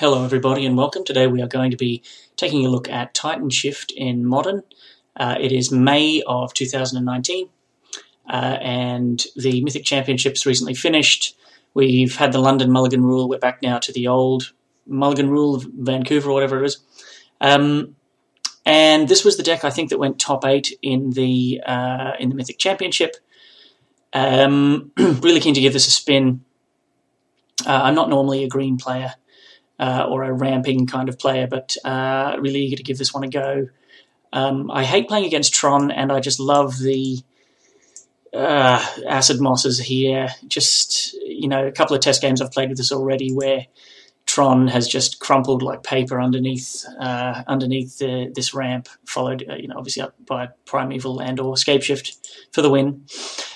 Hello, everybody, and welcome. Today we are going to be taking a look at Titan Shift in Modern. Uh, it is May of 2019, uh, and the Mythic Championships recently finished. We've had the London Mulligan rule. We're back now to the old Mulligan rule of Vancouver, or whatever it is. Um, and this was the deck I think that went top eight in the uh, in the Mythic Championship. Um, really keen to give this a spin. Uh, I'm not normally a green player uh, or a ramping kind of player, but uh, really eager to give this one a go. Um, I hate playing against Tron, and I just love the uh, acid mosses here. Just you know, a couple of test games I've played with this already, where Tron has just crumpled like paper underneath uh, underneath the, this ramp, followed uh, you know obviously up by Primeval and or Scapeshift for the win.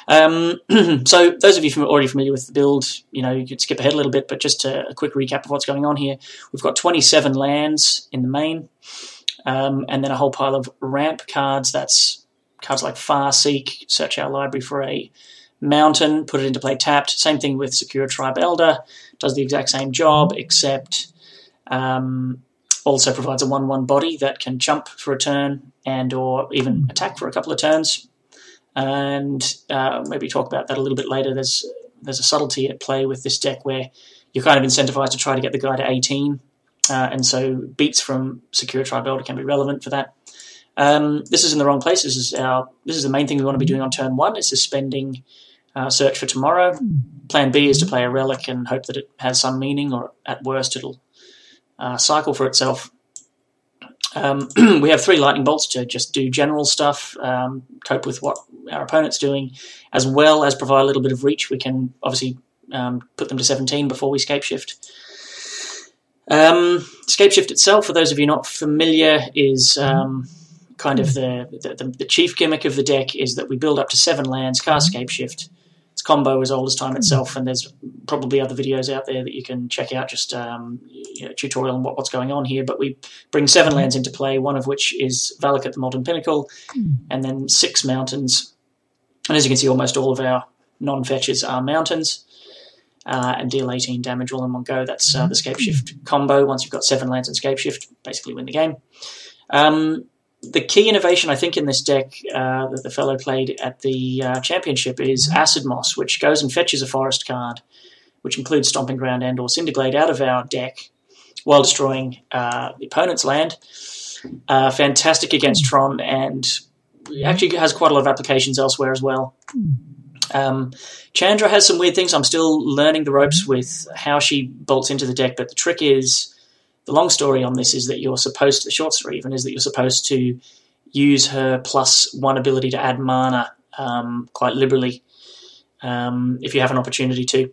Um, so those of you who are already familiar with the build, you know you could skip ahead a little bit, but just a, a quick recap of what's going on here. We've got 27 lands in the main, um, and then a whole pile of ramp cards. That's cards like Farseek, search our library for a mountain, put it into play tapped. Same thing with Sakura-Tribe Elder does the exact same job, except um, also provides a 1-1 body that can jump for a turn and or even attack for a couple of turns. And uh, maybe talk about that a little bit later. There's there's a subtlety at play with this deck where you're kind of incentivized to try to get the guy to 18, uh, and so beats from Sakura-Tribe Elder can be relevant for that. Um, this is in the wrong place. This is our this is the main thing we want to be doing on turn one. It's suspending uh, search for tomorrow. Plan B is to play a relic and hope that it has some meaning, or at worst, it'll uh, cycle for itself. Um, we have three lightning bolts to just do general stuff, um, cope with what our opponent's doing, as well as provide a little bit of reach. We can obviously um, put them to 17 before we scape shift. Um, scape shift itself, for those of you not familiar, is um, kind of the, the, the chief gimmick of the deck is that we build up to seven lands, cast scape shift, Its combo as old as time itself, and there's probably other videos out there that you can check out, just um, you know, tutorial on what, what's going on here. But we bring seven lands into play, one of which is Valakut the Molten Pinnacle, and then six mountains. And as you can see, almost all of our non-fetches are mountains. Uh, and deal 18 damage all in one go. That's uh, the Scape Shift combo. Once you've got seven lands and Scape Shift, basically win the game. Um, the key innovation, I think, in this deck uh, that the fellow played at the uh, championship is Acid Moss, which goes and fetches a forest card, which includes Stomping Ground and or Cinderglade out of our deck while destroying uh, the opponent's land. Uh, fantastic against Tron and actually has quite a lot of applications elsewhere as well. Um, Chandra has some weird things. I'm still learning the ropes with how she bolts into the deck, but the trick is the long story on this is that you're supposed to, the short story even, is that you're supposed to use her plus one ability to add mana um, quite liberally um, if you have an opportunity to.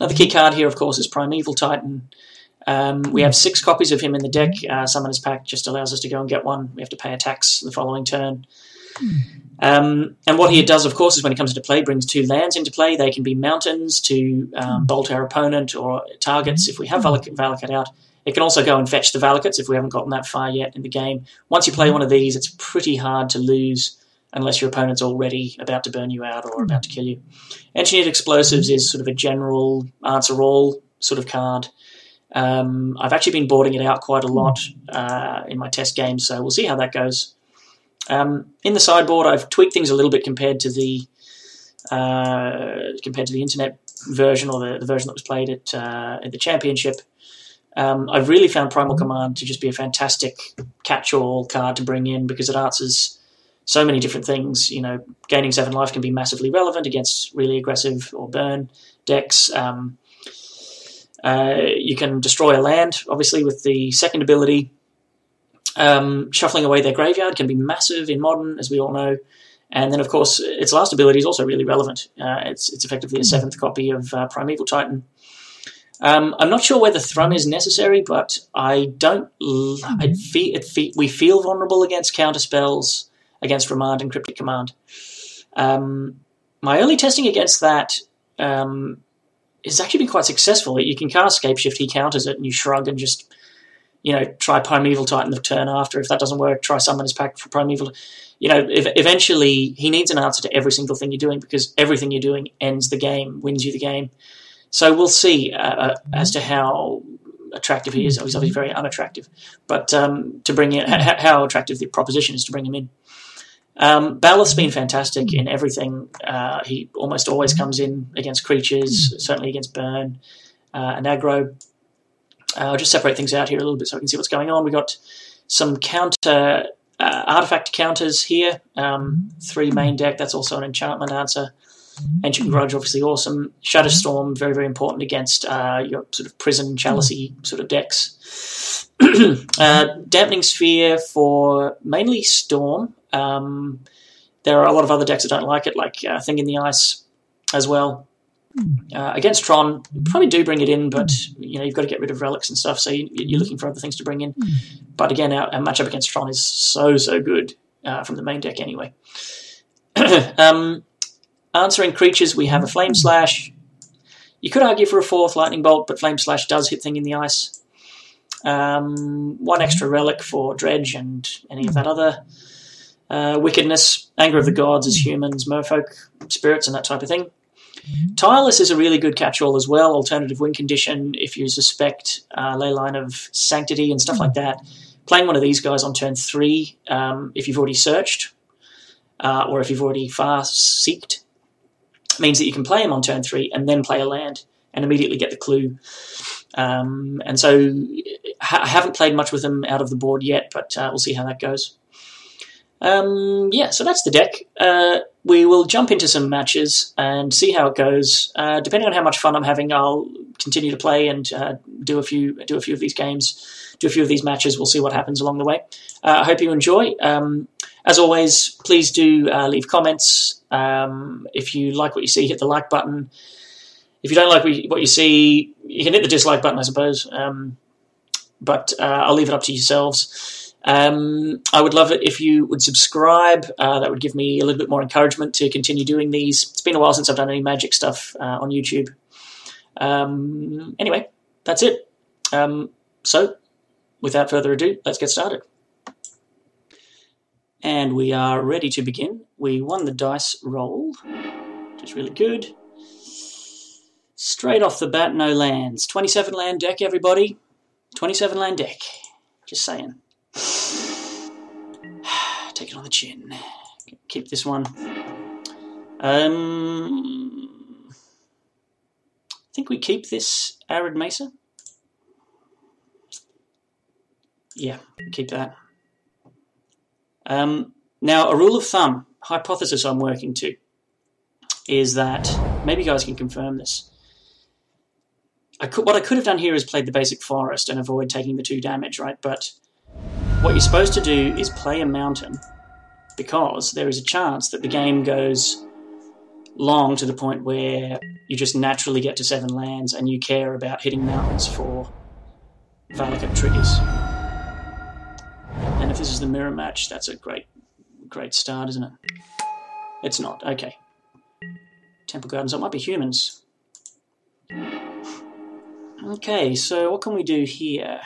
Another key card here, of course, is Primeval Titan. Um, we have six copies of him in the deck. Uh, Summoner's Pact just allows us to go and get one. We have to pay a tax the following turn. Um, and what he does, of course, is when he comes into play, brings two lands into play. They can be mountains to um, bolt our opponent or targets if we have Valakut out. It can also go and fetch the Valakuts if we haven't gotten that far yet in the game. Once you play one of these, it's pretty hard to lose unless your opponent's already about to burn you out or about to kill you. Engineered Explosives is sort of a general answer all sort of card. Um, I've actually been boarding it out quite a lot uh, in my test games, so we'll see how that goes. Um, in the sideboard, I've tweaked things a little bit compared to the uh, compared to the internet version or the, the version that was played at, uh, at the championship. Um, I've really found Primal Command to just be a fantastic catch-all card to bring in because it answers so many different things. You know, gaining seven life can be massively relevant against really aggressive or burn decks. Um, uh, you can destroy a land, obviously, with the second ability. Um, shuffling away their graveyard can be massive in modern, as we all know. And then, of course, its last ability is also really relevant. Uh, it's, it's effectively a seventh copy of uh, Primeval Titan. Um, I'm not sure whether Thrun is necessary, but I don't. I feel, it fe- we feel vulnerable against counter spells, against Remand and Cryptic Command. Um, my early testing against that um, has actually been quite successful. You can cast Scape Shift, he counters it, and you shrug and just you know, try Primeval Titan the turn after. If that doesn't work, try Summoner's Pact for Primeval. You know, if, eventually he needs an answer to every single thing you're doing because everything you're doing ends the game, wins you the game. So we'll see uh, uh as to how attractive he is. He's obviously very unattractive, but um, to bring in how attractive the proposition is to bring him in. Um, Baloth's been fantastic in everything. Uh, he almost always comes in against creatures, certainly against burn uh, and aggro. Uh, I'll just separate things out here a little bit so I can see what's going on. We've got some counter uh, artifact counters here. Um, three main deck. That's also an enchantment answer. Ancient Grudge, obviously awesome. Shatterstorm, very very important against uh, your sort of prison chalicey sort of decks. uh, Dampening Sphere for mainly Storm. Um, there are a lot of other decks that don't like it, like uh, Thing in the Ice as well. Uh, against Tron, you probably do bring it in, but you know you've got to get rid of relics and stuff, so you, are looking for other things to bring in. But again, our, our matchup against Tron is so so good uh, from the main deck anyway. um, answering creatures, we have a Flame Slash. You could argue for a fourth Lightning Bolt, but Flame Slash does hit thing in the ice. Um, one extra relic for Dredge and any of that other uh, wickedness. Anger of the Gods as humans, merfolk, spirits, and that type of thing. Tireless is a really good catch-all as well. Alternative win condition if you suspect uh, Leyline of Sanctity and stuff like that. Playing one of these guys on turn three, um, if you've already searched, uh, or if you've already fast seeked, means that you can play him on turn three and then play a land and immediately get the clue. Um, and so I haven't played much with them out of the board yet, but uh, we'll see how that goes. Um, yeah, so that's the deck. Uh, we will jump into some matches and see how it goes. Uh, depending on how much fun I'm having, I'll continue to play and uh, do a few do a few of these games, do a few of these matches. We'll see what happens along the way. Uh, I hope you enjoy. Um, as always, please do uh, leave comments. Um, if you like what you see, hit the like button. If you don't like what you see, you can hit the dislike button, I suppose. Um, but uh, I'll leave it up to yourselves. Um, I would love it if you would subscribe. Uh, that would give me a little bit more encouragement to continue doing these. It's been a while since I've done any magic stuff uh, on YouTube. Um, anyway, that's it. Um, so, without further ado, let's get started. And we are ready to begin. We won the dice roll, which is really good. Straight off the bat, no lands. 27 land deck, everybody. 27 land deck. Just saying. Take it on the chin. Keep this one. Um, I think we keep this Arid Mesa. Yeah, keep that. Um, now, a rule of thumb, hypothesis I'm working to, is that maybe you guys can confirm this. I could, what I could have done here is played the basic forest and avoid taking the two damage, right? But what you're supposed to do is play a mountain because there is a chance that the game goes long to the point where you just naturally get to seven lands and you care about hitting mountains for Valakut triggers. And if this is the mirror match, that's a great, great start, isn't it? It's not. Okay. Temple Gardens. It might be humans. Okay, so what can we do here?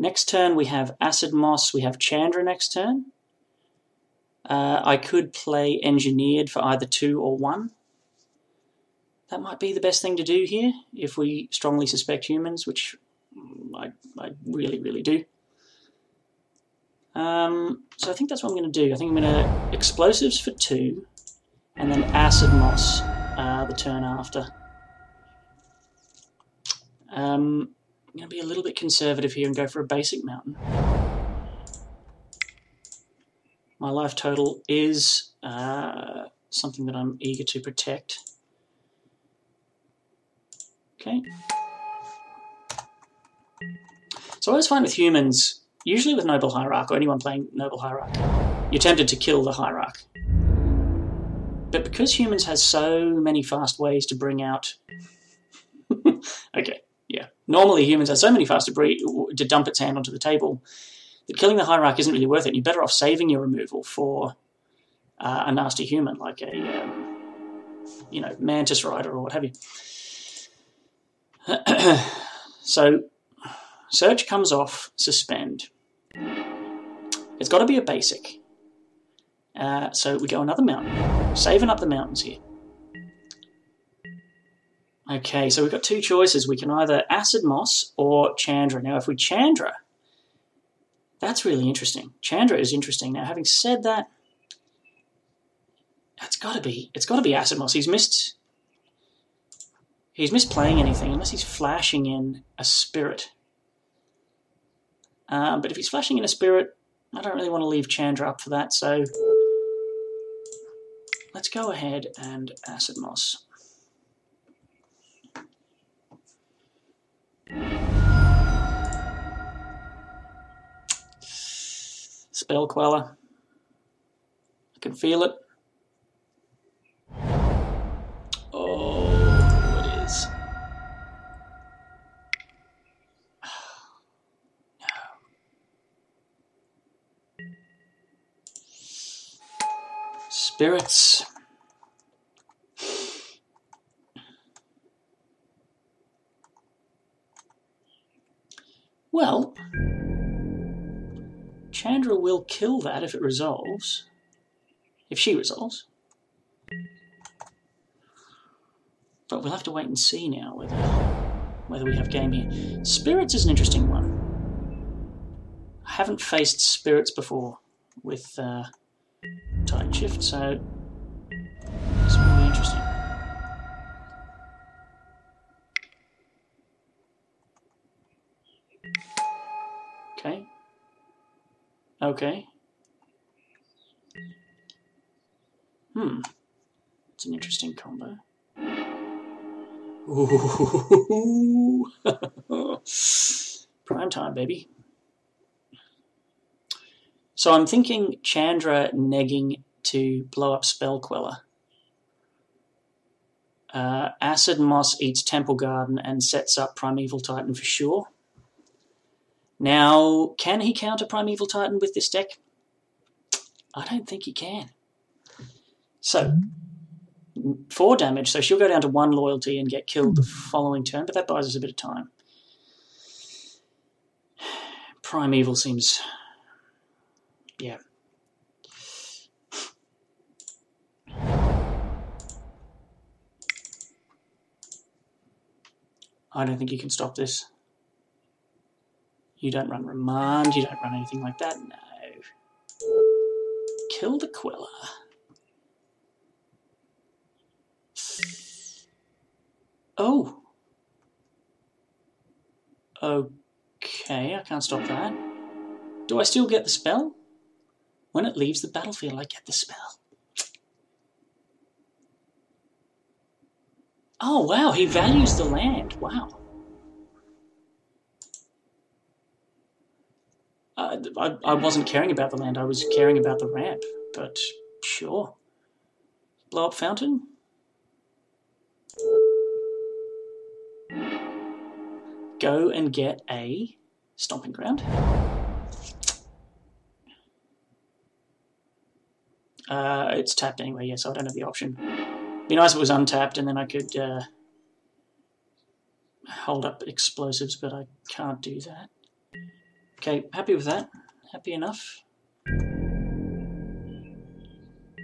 Next turn we have Acid Moss, we have Chandra next turn. Uh, I could play Engineered for either two or one. That might be the best thing to do here if we strongly suspect humans, which I, I really, really do. Um, so I think that's what I'm going to do. I think I'm going to Explosives for two, and then Acid Moss uh, the turn after. Um, I'm going to be a little bit conservative here and go for a basic mountain. My life total is uh, something that I'm eager to protect. Okay. So I always find with humans, usually with Noble Hierarch or anyone playing Noble Hierarch, you're tempted to kill the Hierarch. But because humans has so many fast ways to bring out... okay, yeah. Normally, humans have so many fast breed, to dump its hand onto the table that killing the hierarch isn't really worth it. You're better off saving your removal for uh, a nasty human like a, um, you know, mantis rider or what have you. so, search comes off, suspend. It's got to be a basic. Uh, so we go another mountain, saving up the mountains here. Okay, so we've got two choices. We can either Acid Moss or Chandra. Now, if we Chandra, that's really interesting. Chandra is interesting. Now, having said that, it's got to be it's got to be Acid Moss. He's missed he's missed playing anything unless he's flashing in a spirit. Um, but if he's flashing in a spirit, I don't really want to leave Chandra up for that. So let's go ahead and Acid Moss. Spell Queller. I can feel it. Oh, it is. No. Spirits. Well, Chandra will kill that if it resolves. If she resolves. But we'll have to wait and see now whether whether we have game here. Spirits is an interesting one. I haven't faced spirits before with uh, Shift, so will be interesting. Okay. Okay. Hmm. It's an interesting combo. Ooh. Prime time, baby. So I'm thinking Chandra negging to blow up Spell Queller. Uh, Acid Moss eats Temple Garden and sets up Primeval Titan for sure. Now, can he counter Primeval Titan with this deck? I don't think he can. So, four damage, so she'll go down to one loyalty and get killed the following turn, but that buys us a bit of time. Primeval seems. Yeah. I don't think you can stop this. You don't run Remand, you don't run anything like that. No. Kill the Queller. Oh. Okay, I can't stop that. Do I still get the spell? When it leaves the battlefield, I get the spell. Oh, wow, he values the land. Wow. I, I wasn't caring about the land, I was caring about the ramp, but sure. Blow up fountain? Go and get a stomping ground. Uh, it's tapped anyway, yes, I don't have the option. Be nice if it was untapped and then I could uh, hold up explosives, but I can't do that. Okay, happy with that. Happy enough.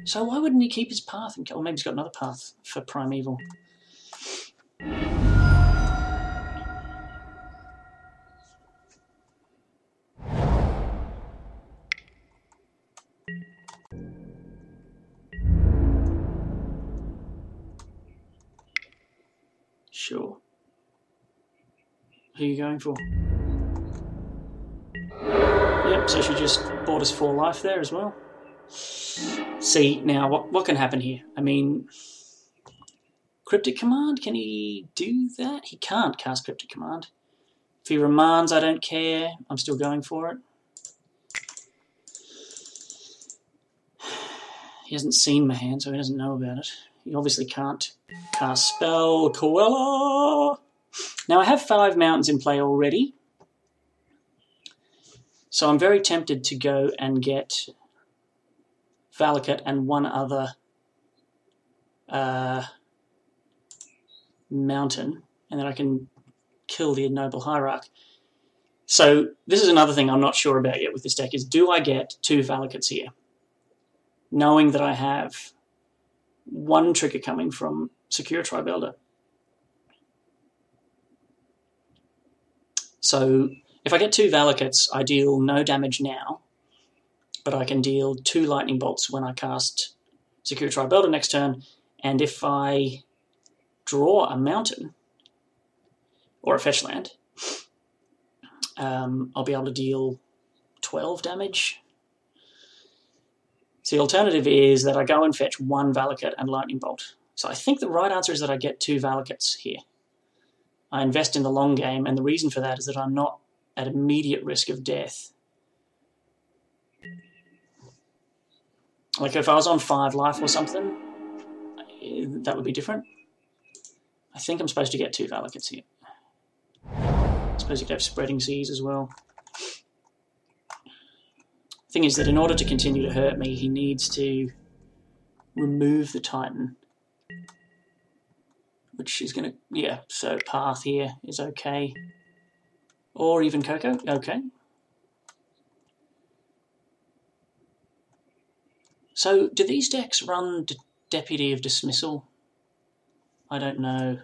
So why wouldn't he keep his path? And, or maybe he's got another path for Primeval. Sure. Who are you going for? Yep, so she just bought us four life there as well. See, now, what, what can happen here? I mean, Cryptic Command, can he do that? He can't cast Cryptic Command. If he remands, I don't care. I'm still going for it. He hasn't seen my hand, so he doesn't know about it. He obviously can't cast Spell Queller. Now, I have five mountains in play already. So I'm very tempted to go and get Valakut and one other uh, mountain, and then I can kill the noble hierarch. So this is another thing I'm not sure about yet with this deck is do I get two Valakuts here? Knowing that I have one trigger coming from Sakura-Tribe Elder. So if I get two Valakuts, I deal no damage now, but I can deal two Lightning Bolts when I cast Sakura-Tribe Elder next turn, and if I draw a mountain or a fetch land, um, I'll be able to deal 12 damage. So the alternative is that I go and fetch one Valakut and Lightning Bolt. So I think the right answer is that I get two Valakuts here. I invest in the long game, and the reason for that is that I'm not at immediate risk of death. Like if I was on five life or something, that would be different. I think I'm supposed to get two Valakuts here. I suppose you could have spreading seas as well. Thing is that in order to continue to hurt me, he needs to remove the Titan. Which is going to, yeah, so path here is okay. Or even Coco, okay. So, do these decks run Deputy of Dismissal? I don't know.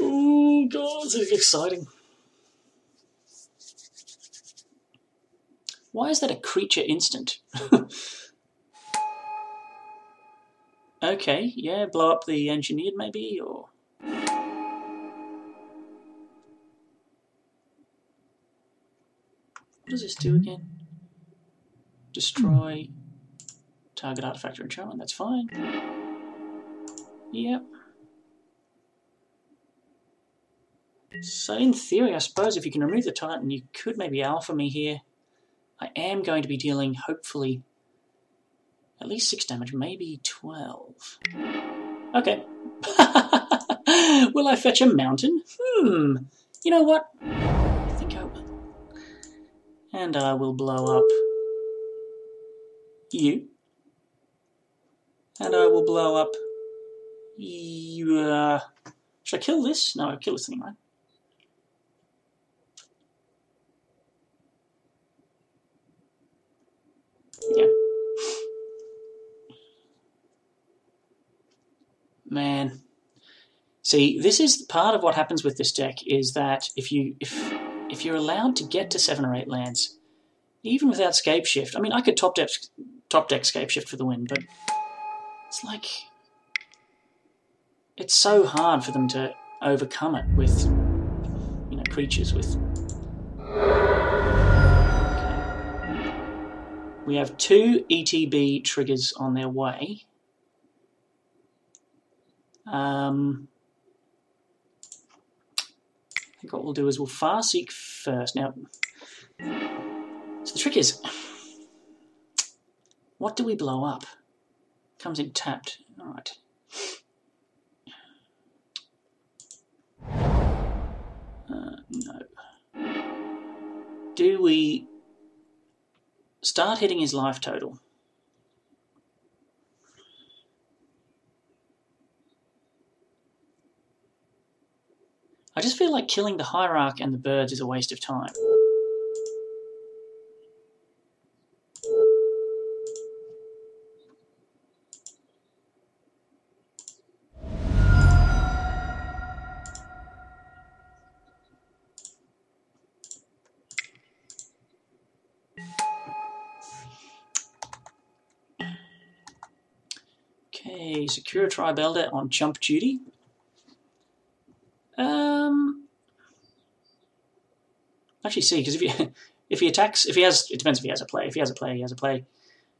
Oh god, this is exciting. Why is that a creature instant? okay, yeah, blow up the engineered maybe, or... does this do again? Destroy target artifact or enchantment, that's fine. Yep. So in theory, I suppose if you can remove the Titan, you could maybe alpha me here. I am going to be dealing, hopefully, at least 6 damage, maybe 12. Okay. will I fetch a mountain? Hmm. You know what? And I will blow up you. And I will blow up you. Uh, should I kill this? No, I'll kill this right? Yeah. Man. See, this is part of what happens with this deck is that if you if if you're allowed to get to seven or eight lands, even without scape shift, I mean I could top deck top deck scape shift for the win, but it's like it's so hard for them to overcome it with you know creatures with We have two ETB triggers on their way. Um, think what we'll do is we'll farseek first. Now, so the trick is, what do we blow up? Comes in tapped. All right. Uh, no. Do we start hitting his life total. I just feel like killing the Hierarch and the birds is a waste of time. Sakura-Tribe Elder on jump duty. Um, actually, see because if he if he attacks, if he has, it depends if he has a play. If he has a play, he has a play.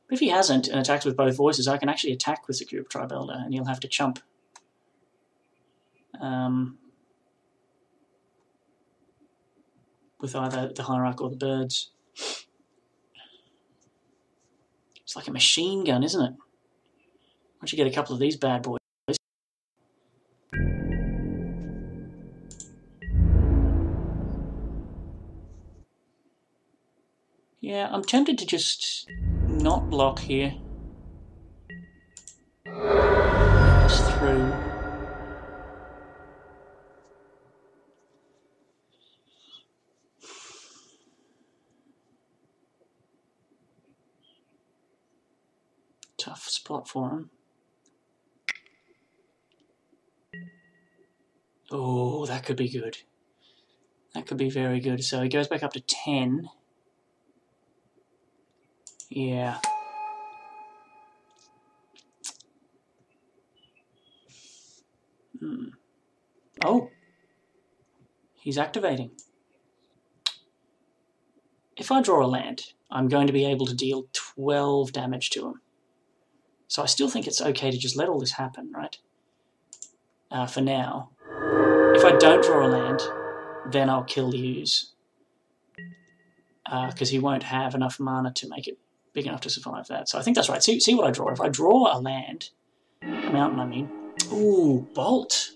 But if he hasn't and attacks with both voices, I can actually attack with Sakura-Tribe Elder, and he'll have to chump. Um, with either the Hierarch or the birds. It's like a machine gun, isn't it? Once you get a couple of these bad boys? Yeah, I'm tempted to just not block here. Just through. Tough spot for him. Oh, that could be good. That could be very good. So he goes back up to 10. Yeah. Hmm. Oh. He's activating. If I draw a land, I'm going to be able to deal 12 damage to him. So I still think it's okay to just let all this happen, right? Uh, for now. If I don't draw a land, then I'll kill the ooze. Because uh, he won't have enough mana to make it big enough to survive that. So I think that's right. See, see what I draw. If I draw a land, a mountain, I mean. Ooh, Bolt.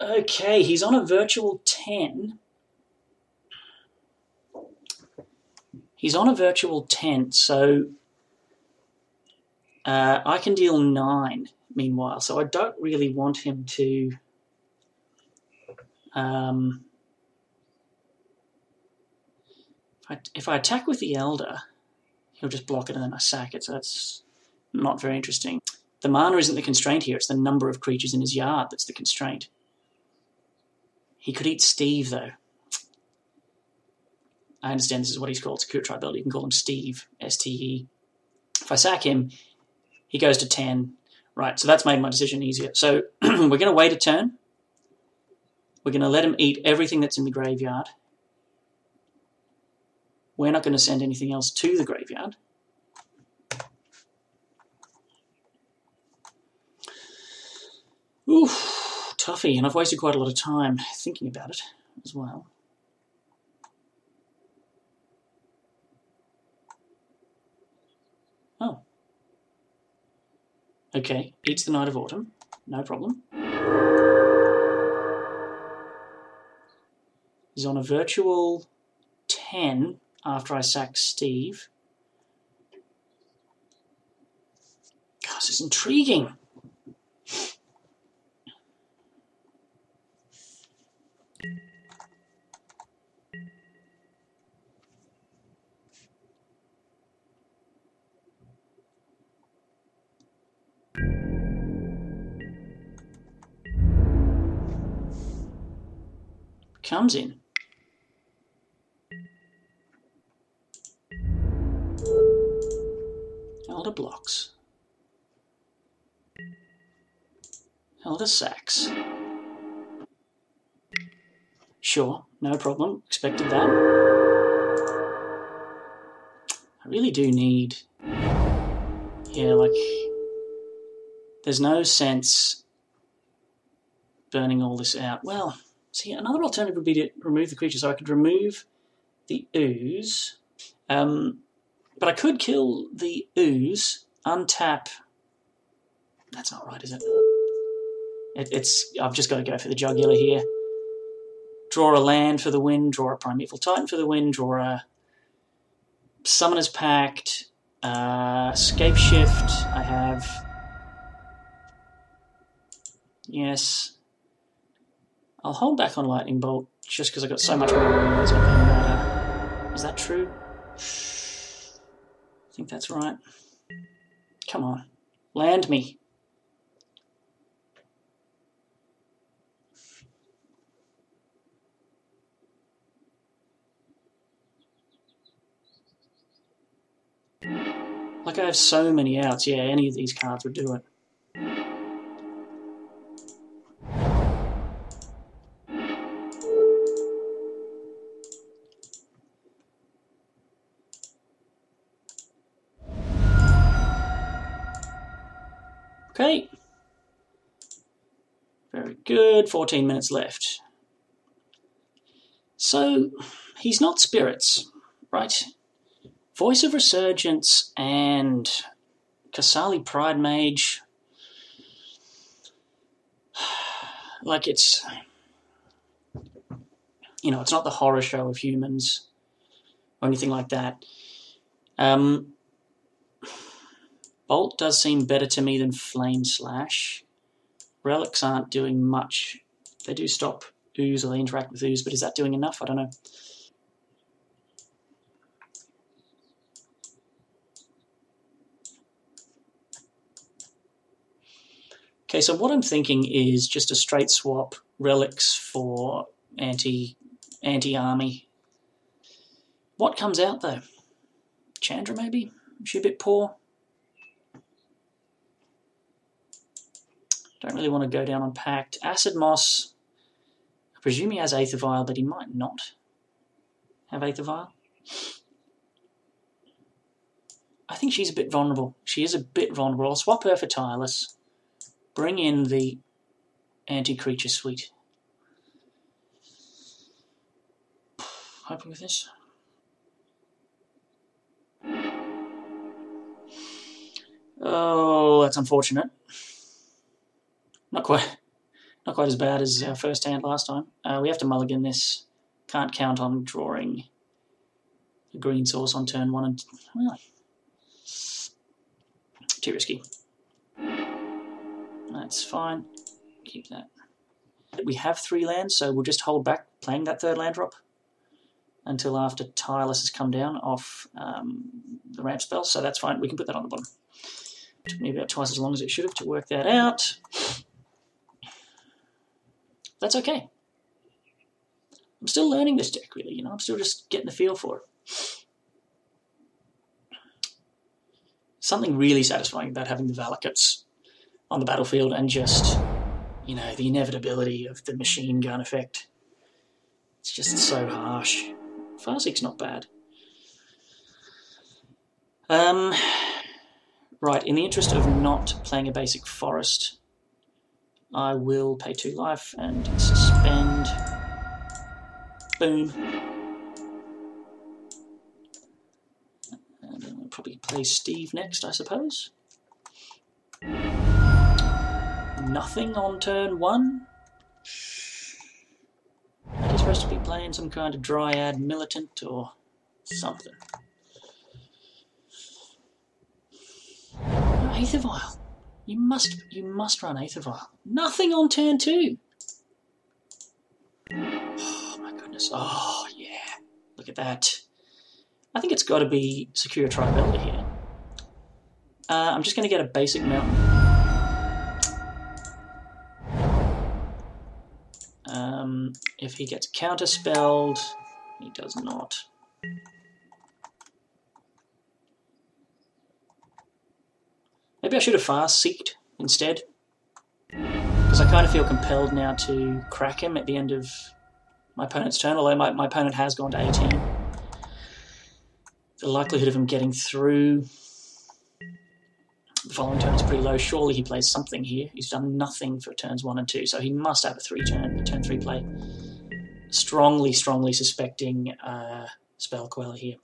Okay, he's on a virtual 10. He's on a virtual 10, so uh, I can deal 9 meanwhile. So I don't really want him to. Um, if, I, if I attack with the Elder, he'll just block it and then I sack it, so that's not very interesting. The mana isn't the constraint here, it's the number of creatures in his yard that's the constraint. He could eat Steve, though. I understand this is what he's called, secure triability. You can call him Steve, S-T-E. If I sack him, he goes to 10. Right, so that's made my decision easier. So we're going to wait a turn. We're going to let him eat everything that's in the graveyard. We're not going to send anything else to the graveyard. Oof toughy, and I've wasted quite a lot of time thinking about it as well. Oh. Okay, it's the Knight of Autumn, no problem. He's on a virtual 10 after I sack Steve. God, this is intriguing. comes in. Elder blocks. Elder sacks. Sure, no problem. Expected that. I really do need. Yeah, like. There's no sense burning all this out. Well, See, another alternative would be to remove the creature. So I could remove the ooze, um, but I could kill the ooze, untap. That's not right, is it? it? It's. I've just got to go for the jugular here. Draw a land for the win. Draw a primeval titan for the win. Draw a summoner's pact. Uh, scape shift. I have. Yes. I'll hold back on Lightning Bolt just because I've got so much more. Is that true? I think that's right. Come on. Land me. Like I have so many outs, yeah, any of these cards would do it. Good. 14 minutes left. So, he's not spirits, right? Voice of Resurgence and Qasali Pridemage. Like, it's. You know, it's not the horror show of humans or anything like that. Um, Bolt does seem better to me than Flame Slash. Relics aren't doing much. They do stop ooze or they interact with ooze, but is that doing enough? I don't know. Okay, so what I'm thinking is just a straight swap relics for anti anti army. What comes out though? Chandra maybe? Is she a bit poor? Don't really want to go down on Pact. Acid Moss, I presume he has Aether Vial, but he might not have Aether Vial. I think she's a bit vulnerable. She is a bit vulnerable. I'll swap her for Tireless. Bring in the anti-creature suite. Hoping with this. Oh, that's unfortunate. Not quite, not quite as bad as our first hand last time. Uh, we have to mulligan this. Can't count on drawing a green source on turn one and well, too risky. That's fine. Keep that. We have three lands, so we'll just hold back playing that third land drop until after Tireless has come down off um, the ramp spell, so that's fine. We can put that on the bottom. Took me about twice as long as it should have to work that out. That's okay. I'm still learning this deck, really. You know, I'm still just getting the feel for it. Something really satisfying about having the Valakuts on the battlefield and just, you know, the inevitability of the machine gun effect. It's just so harsh. Farseek's not bad. Um, right, in the interest of not playing a basic forest, I will pay two life and suspend. Boom. And probably play Steve next, I suppose. Nothing on turn one. You supposed to be playing some kind of Dryad Militant or something? Aether Vial. You must you must run Aether Vial. Nothing on turn two. Oh my goodness. Oh yeah. Look at that. I think it's got to be Sakura-Tribe Elder here. Uh, I'm just going to get a basic mountain. Um, if he gets counterspelled, he does not. Maybe I should have fast seeked instead. Because I kind of feel compelled now to crack him at the end of my opponent's turn, although my, my opponent has gone to 18. The likelihood of him getting through the following turn is pretty low. Surely he plays something here. He's done nothing for turns 1 and 2, so he must have a 3 turn, turn 3 play. Strongly, strongly suspecting uh, Spell Queller here.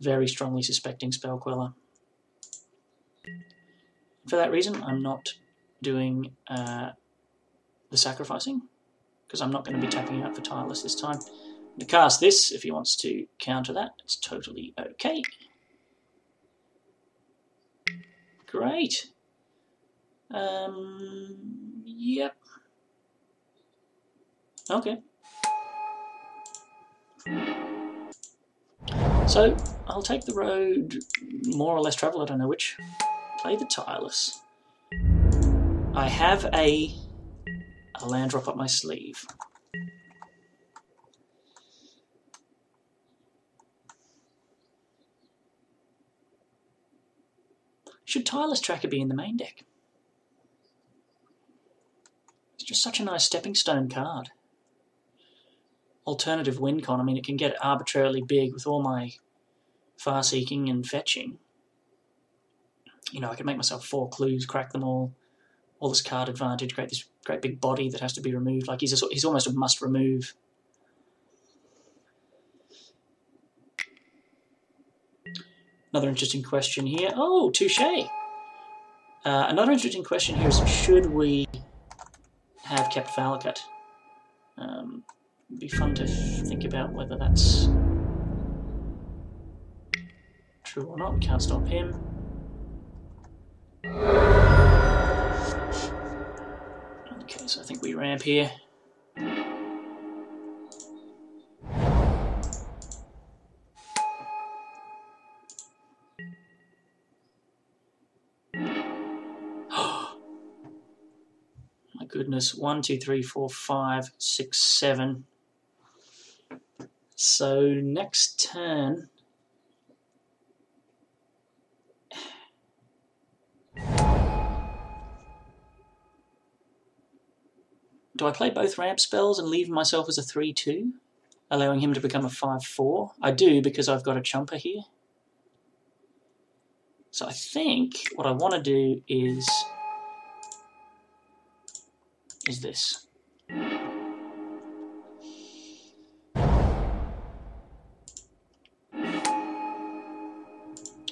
Very strongly suspecting Spell Queller. For that reason, I'm not doing uh, the sacrificing, because I'm not going to be tapping out for Tireless this time. To cast this, if he wants to counter that, it's totally okay. Great. Um, yep. Okay. So, I'll take the road more or less travel, I don't know which. Play the Tireless. I have a, a land drop up my sleeve. Should Tireless Tracker be in the main deck? It's just such a nice stepping stone card. Alternative win con, I mean, it can get arbitrarily big with all my far seeking and fetching. You know, I can make myself four clues, crack them all, all this card advantage, create this great big body that has to be removed. Like he's a, he's almost a must remove. Another interesting question here. Oh, touche. Uh, another interesting question here is, should we have kept Valakut? Um, it'd be fun to think about whether that's true or not. We can't stop him. Okay, so I think we ramp here. My goodness. One, two, three, four, five, six, seven. So next turn. Do I play both ramp spells and leave myself as a 3-2, allowing him to become a 5-4? I do because I've got a chumper here. So I think what I want to do is is this.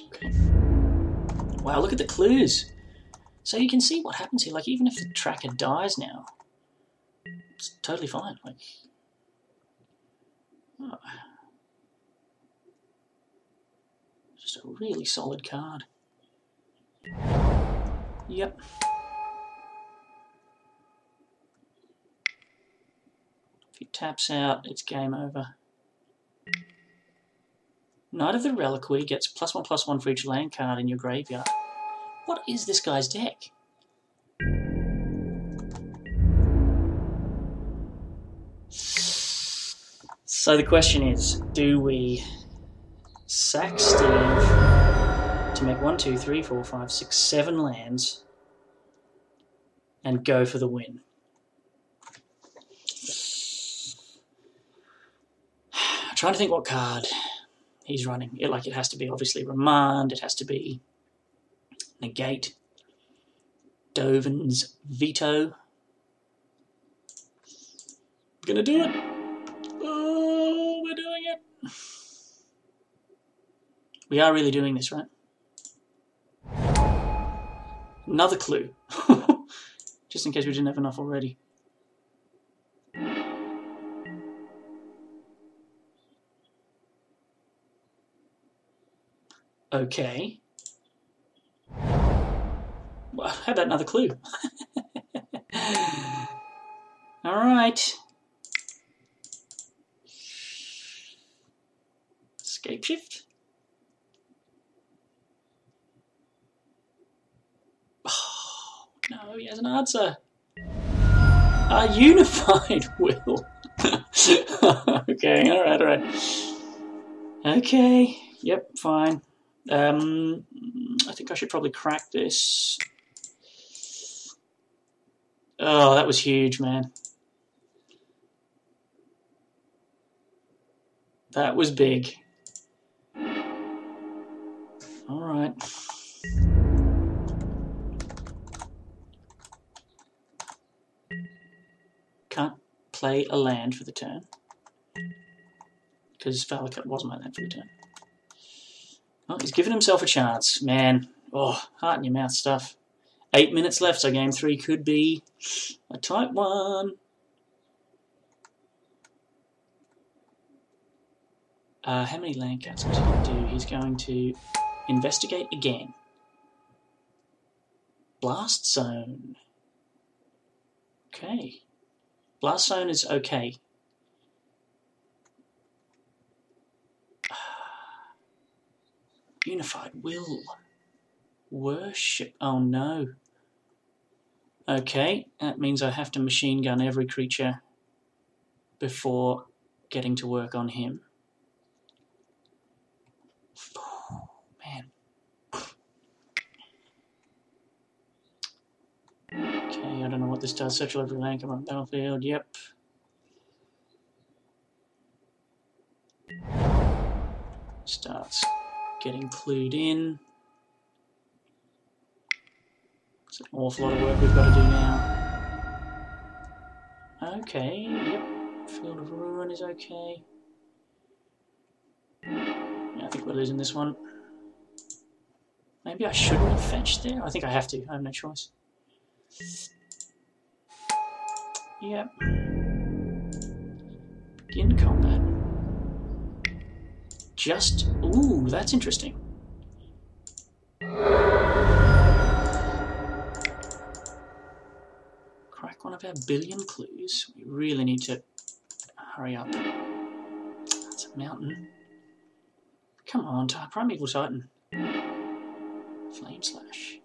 Okay. Wow, look at the clues. So you can see what happens here. Like, even if the tracker dies now, it's totally fine. Like, oh. just a really solid card. Yep. If he taps out, it's game over. Knight of the Reliquary gets plus one plus one for each land card in your graveyard. What is this guy's deck? So the question is, do we sack Steve to make one, two, three, four, five, six, seven lands and go for the win? I'm trying to think what card he's running. It, like it has to be obviously Remand, it has to be Negate, Dovin's Veto. Gonna do it. We are really doing this, right? Another clue. Just in case we didn't have enough already. Okay. Well, how about another clue? All right. Scape shift. Oh, no, he has an answer. A unified will. okay, all right, all right. Okay, yep, fine. Um, I think I should probably crack this. Oh, that was huge, man. That was big. All right. Can't play a land for the turn. Because Valakut wasn't my land for the turn. Oh, he's given himself a chance. Man, oh, heart in your mouth stuff. Eight minutes left, so game three could be a tight one. Uh, how many land cats? What's he do? He's going to investigate again. Blast zone. Okay. Blast zone is okay. Unified will. Worship. Oh no. Okay, that means I have to machine gun every creature before getting to work on him. Man. Okay, I don't know what this does. Search every land on the battlefield. Yep. Starts getting clued in. It's an awful lot of work we've got to do now. Okay, yep. Field of Ruin is okay. Yeah, I think we're losing this one. Maybe I shouldn't have fetched there? I think I have to. I have no choice. Yep. Begin combat. Just... Ooh, that's interesting. Crack one of our billion clues. We really need to hurry up. That's a mountain. Come on, Primeval Titan. Flame Slash.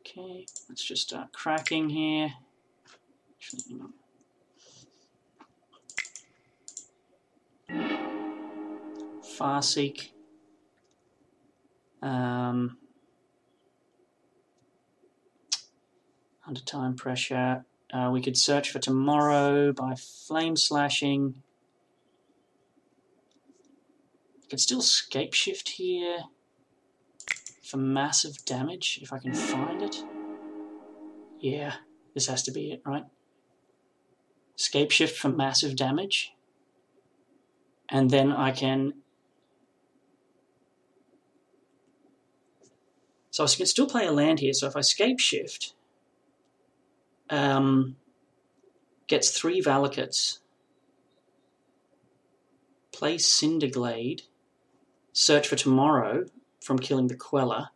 Okay, let's just start cracking here. Farseek. Um, under time pressure. Uh, we could search for tomorrow by flame slashing. Could still scape shift here for massive damage if I can find it. Yeah, this has to be it, right? Scape shift for massive damage. And then I can So I can still play a land here. So if I scape shift, um, gets three Valakuts, play Cinderglade, search for tomorrow from killing the Queller,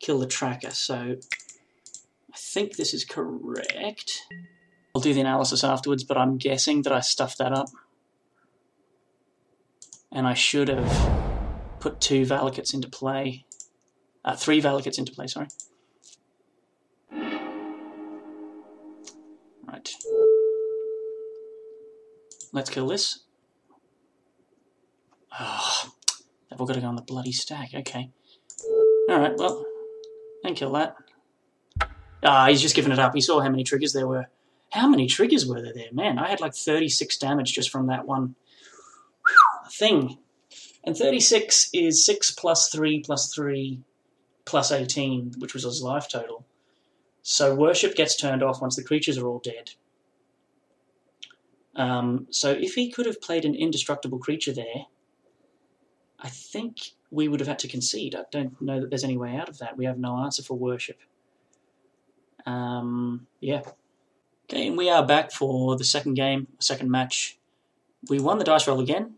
kill the tracker. So I think this is correct. I'll do the analysis afterwards, but I'm guessing that I stuffed that up. And I should have put two Valakuts into play uh, three Valakuts into play, sorry. Right. Let's kill this. Oh, they've all got to go on the bloody stack. Okay. Alright, well, and kill that. Ah, he's just given it up. He saw how many triggers there were. How many triggers were there there? Man, I had like 36 damage just from that one thing. And 36 is 6 plus 3 plus 3 plus 18, which was his life total. So worship gets turned off once the creatures are all dead. Um, so if he could have played an indestructible creature there, I think we would have had to concede. I don't know that there's any way out of that. We have no answer for worship. Um, yeah. Okay, and we are back for the second game, second match. We won the dice roll again.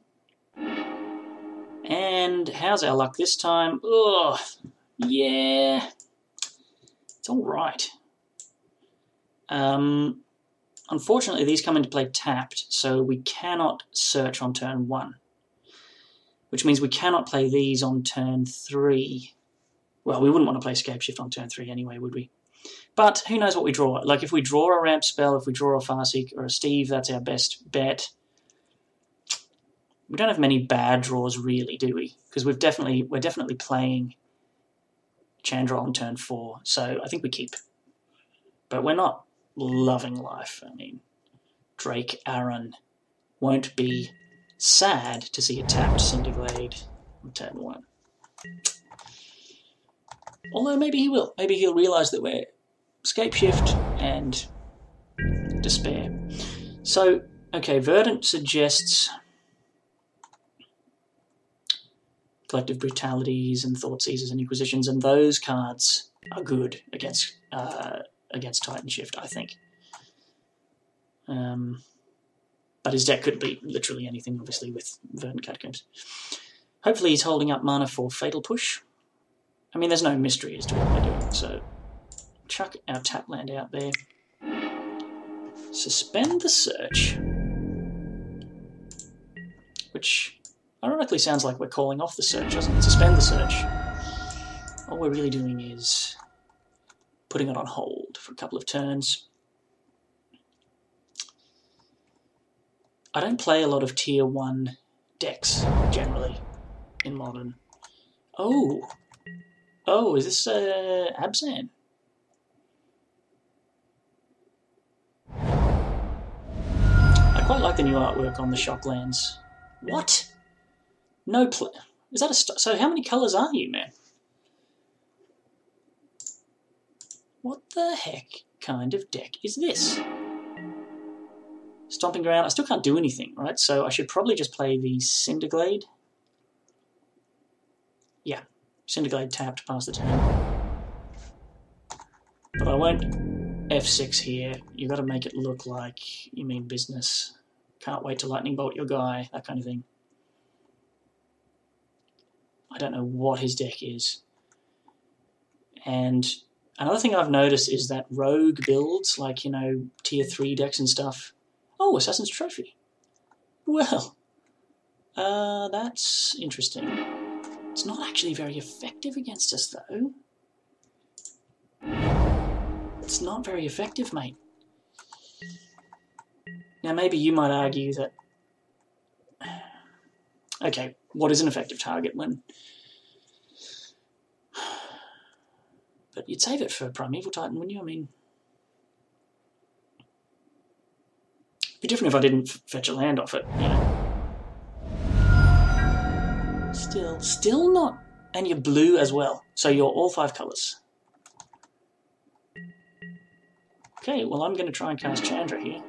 And how's our luck this time? Ugh, yeah, it's all right. Um, unfortunately, these come into play tapped, so we cannot search on turn one, which means we cannot play these on turn three. Well, we wouldn't want to play Scape Shift on turn three anyway, would we? But who knows what we draw? Like if we draw a ramp spell, if we draw a Farseek or a Steve, that's our best bet. We don't have many bad draws really, do we? Because we've definitely we're definitely playing Chandra on turn four, so I think we keep. But we're not loving life. I mean, Drake Aaron won't be sad to see a tapped Cinderglade on turn one. Although maybe he will. Maybe he'll realise that we're scape shift and despair. So, okay, Verdant suggests collective brutalities and thought seizures and inquisitions, and those cards are good against uh, against Titan Shift, I think. Um, but his deck could be literally anything, obviously, with Verdant Catacombs. Hopefully, he's holding up mana for Fatal Push. I mean, there's no mystery as to what they're doing, so chuck our tap land out there. Suspend the search, which Ironically, sounds like we're calling off the search, doesn't it? Suspend the search. All we're really doing is putting it on hold for a couple of turns. I don't play a lot of tier 1 decks, generally, in Modern. Oh! Oh, is this uh, Abzan? Quite like the new artwork on the Shocklands. What? No pl- Is that a st- so? How many colours are you, man? What the heck kind of deck is this? Stomping Ground. I still can't do anything, right? So I should probably just play the Cinderglade. Yeah, Cinderglade tapped past the turn. But I won't F6 here. You've got to make it look like you mean business. Can't wait to lightning bolt your guy, that kind of thing. I don't know what his deck is. And another thing I've noticed is that rogue builds, like, you know, tier 3 decks and stuff. Oh, Assassin's Trophy. Well, uh, that's interesting. It's not actually very effective against us, though. It's not very effective, mate. Now, maybe you might argue that. Okay, what is an effective target when. But you'd save it for Primeval Titan, wouldn't you? I mean. It'd be different if I didn't fetch a land off it, you know. Still, still not. And you're blue as well. So you're all five colours. Okay, well I'm going to try and cast Chandra here.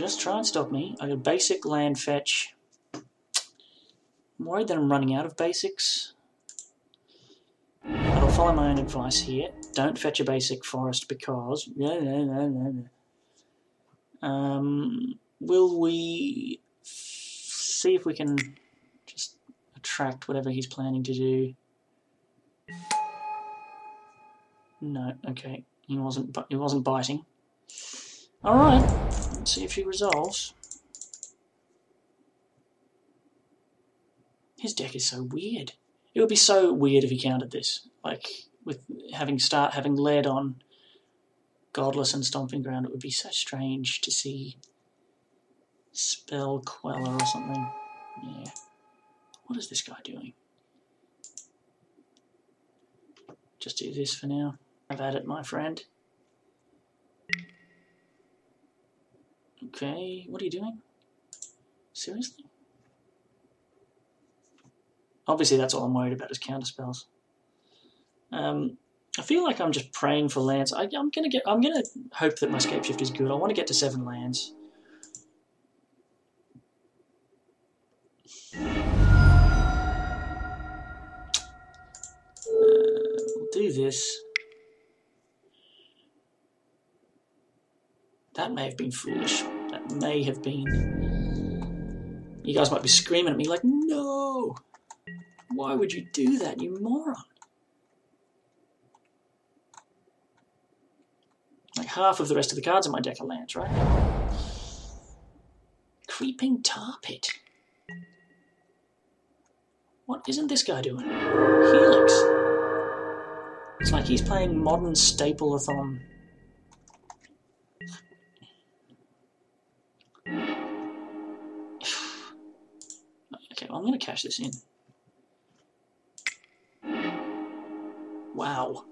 Just try and stop me. I got basic land fetch. I'm worried that I'm running out of basics. But I'll follow my own advice here. Don't fetch a basic forest because... Um, will we see if we can just attract whatever he's planning to do? No, okay. He wasn't. He wasn't biting. All Let's see if he resolves. His deck is so weird. It would be so weird if he countered this, like with having start having led on Godless and Stomping Ground. It would be so strange to see Spell Queller or something. Yeah. What is this guy doing? Just do this for now. I've at it, my friend. Okay, what are you doing? Seriously? Obviously, that's all I'm worried about is counter spells. Um, I feel like I'm just praying for lands. I, am gonna get. I'm gonna hope that my Scapeshift is good. I want to get to seven lands. Uh, we'll do this. That may have been foolish. That may have been. You guys might be screaming at me like, no! Why would you do that, you moron? Like half of the rest of the cards in my deck are lands, right? Creeping Tar Pit. What isn't this guy doing? Helix. It's like he's playing modern Stapleathon I'm going to cash this in. Wow.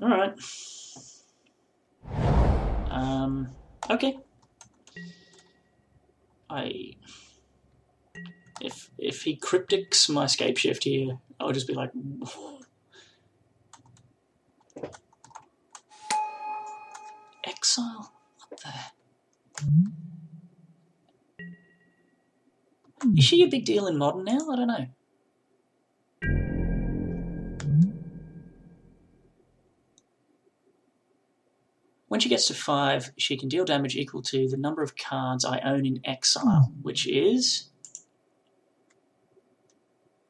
All right. Um, okay. I if if he cryptics my scape shift here, I'll just be like Exile? What the Hmm. Is she a big deal in modern now? I don't know. When she gets to five, she can deal damage equal to the number of cards I own in exile, hmm. which is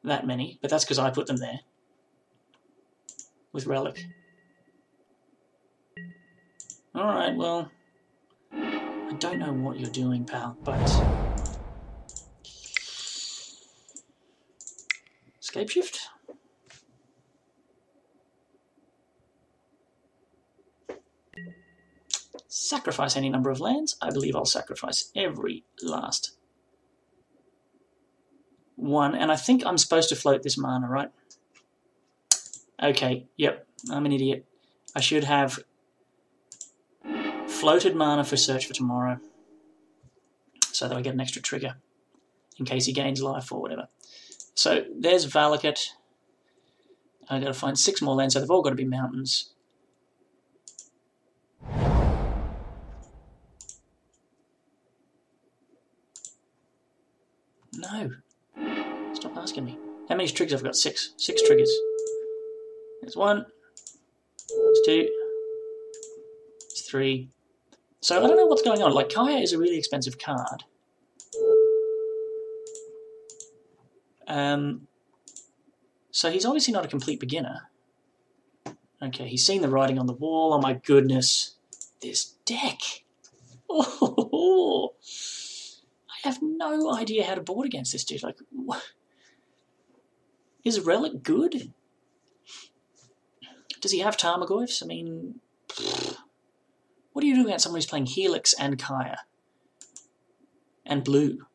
that many, but that's because I put them there with Relic. Alright, well, I don't know what you're doing, pal, but Scapeshift. Sacrifice any number of lands. I believe I'll sacrifice every last one. And I think I'm supposed to float this mana, right? Okay, yep, I'm an idiot. I should have floated mana for Search for Tomorrow so that I get an extra trigger in case he gains life or whatever. So there's Valakut. I've got to find six more lands, so they've all got to be mountains. No. Stop asking me. How many triggers have I got? Six. Six triggers. There's one. There's two. There's three. So I don't know what's going on. Like, Kaya is a really expensive card. Um, so he's obviously not a complete beginner. Okay, he's seen the writing on the wall. Oh my goodness. This deck. Oh, I have no idea how to board against this dude. Like, is Relic good? Does he have Tarmogoyfs? I mean, what are you doing at someone who's playing Helix and Kaya? And Blue?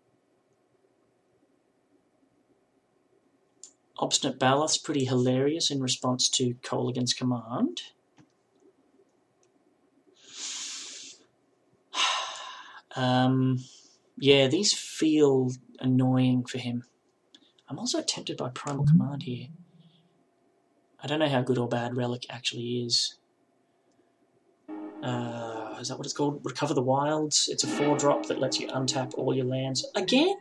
Obstinate Baloth's pretty hilarious in response to Kolaghan's command. Um, yeah, these feel annoying for him. I'm also tempted by Primal Command here. I don't know how good or bad Relic actually is. Uh, is that what it's called? Recover the Wilds. It's a 4-drop that lets you untap all your lands. Again?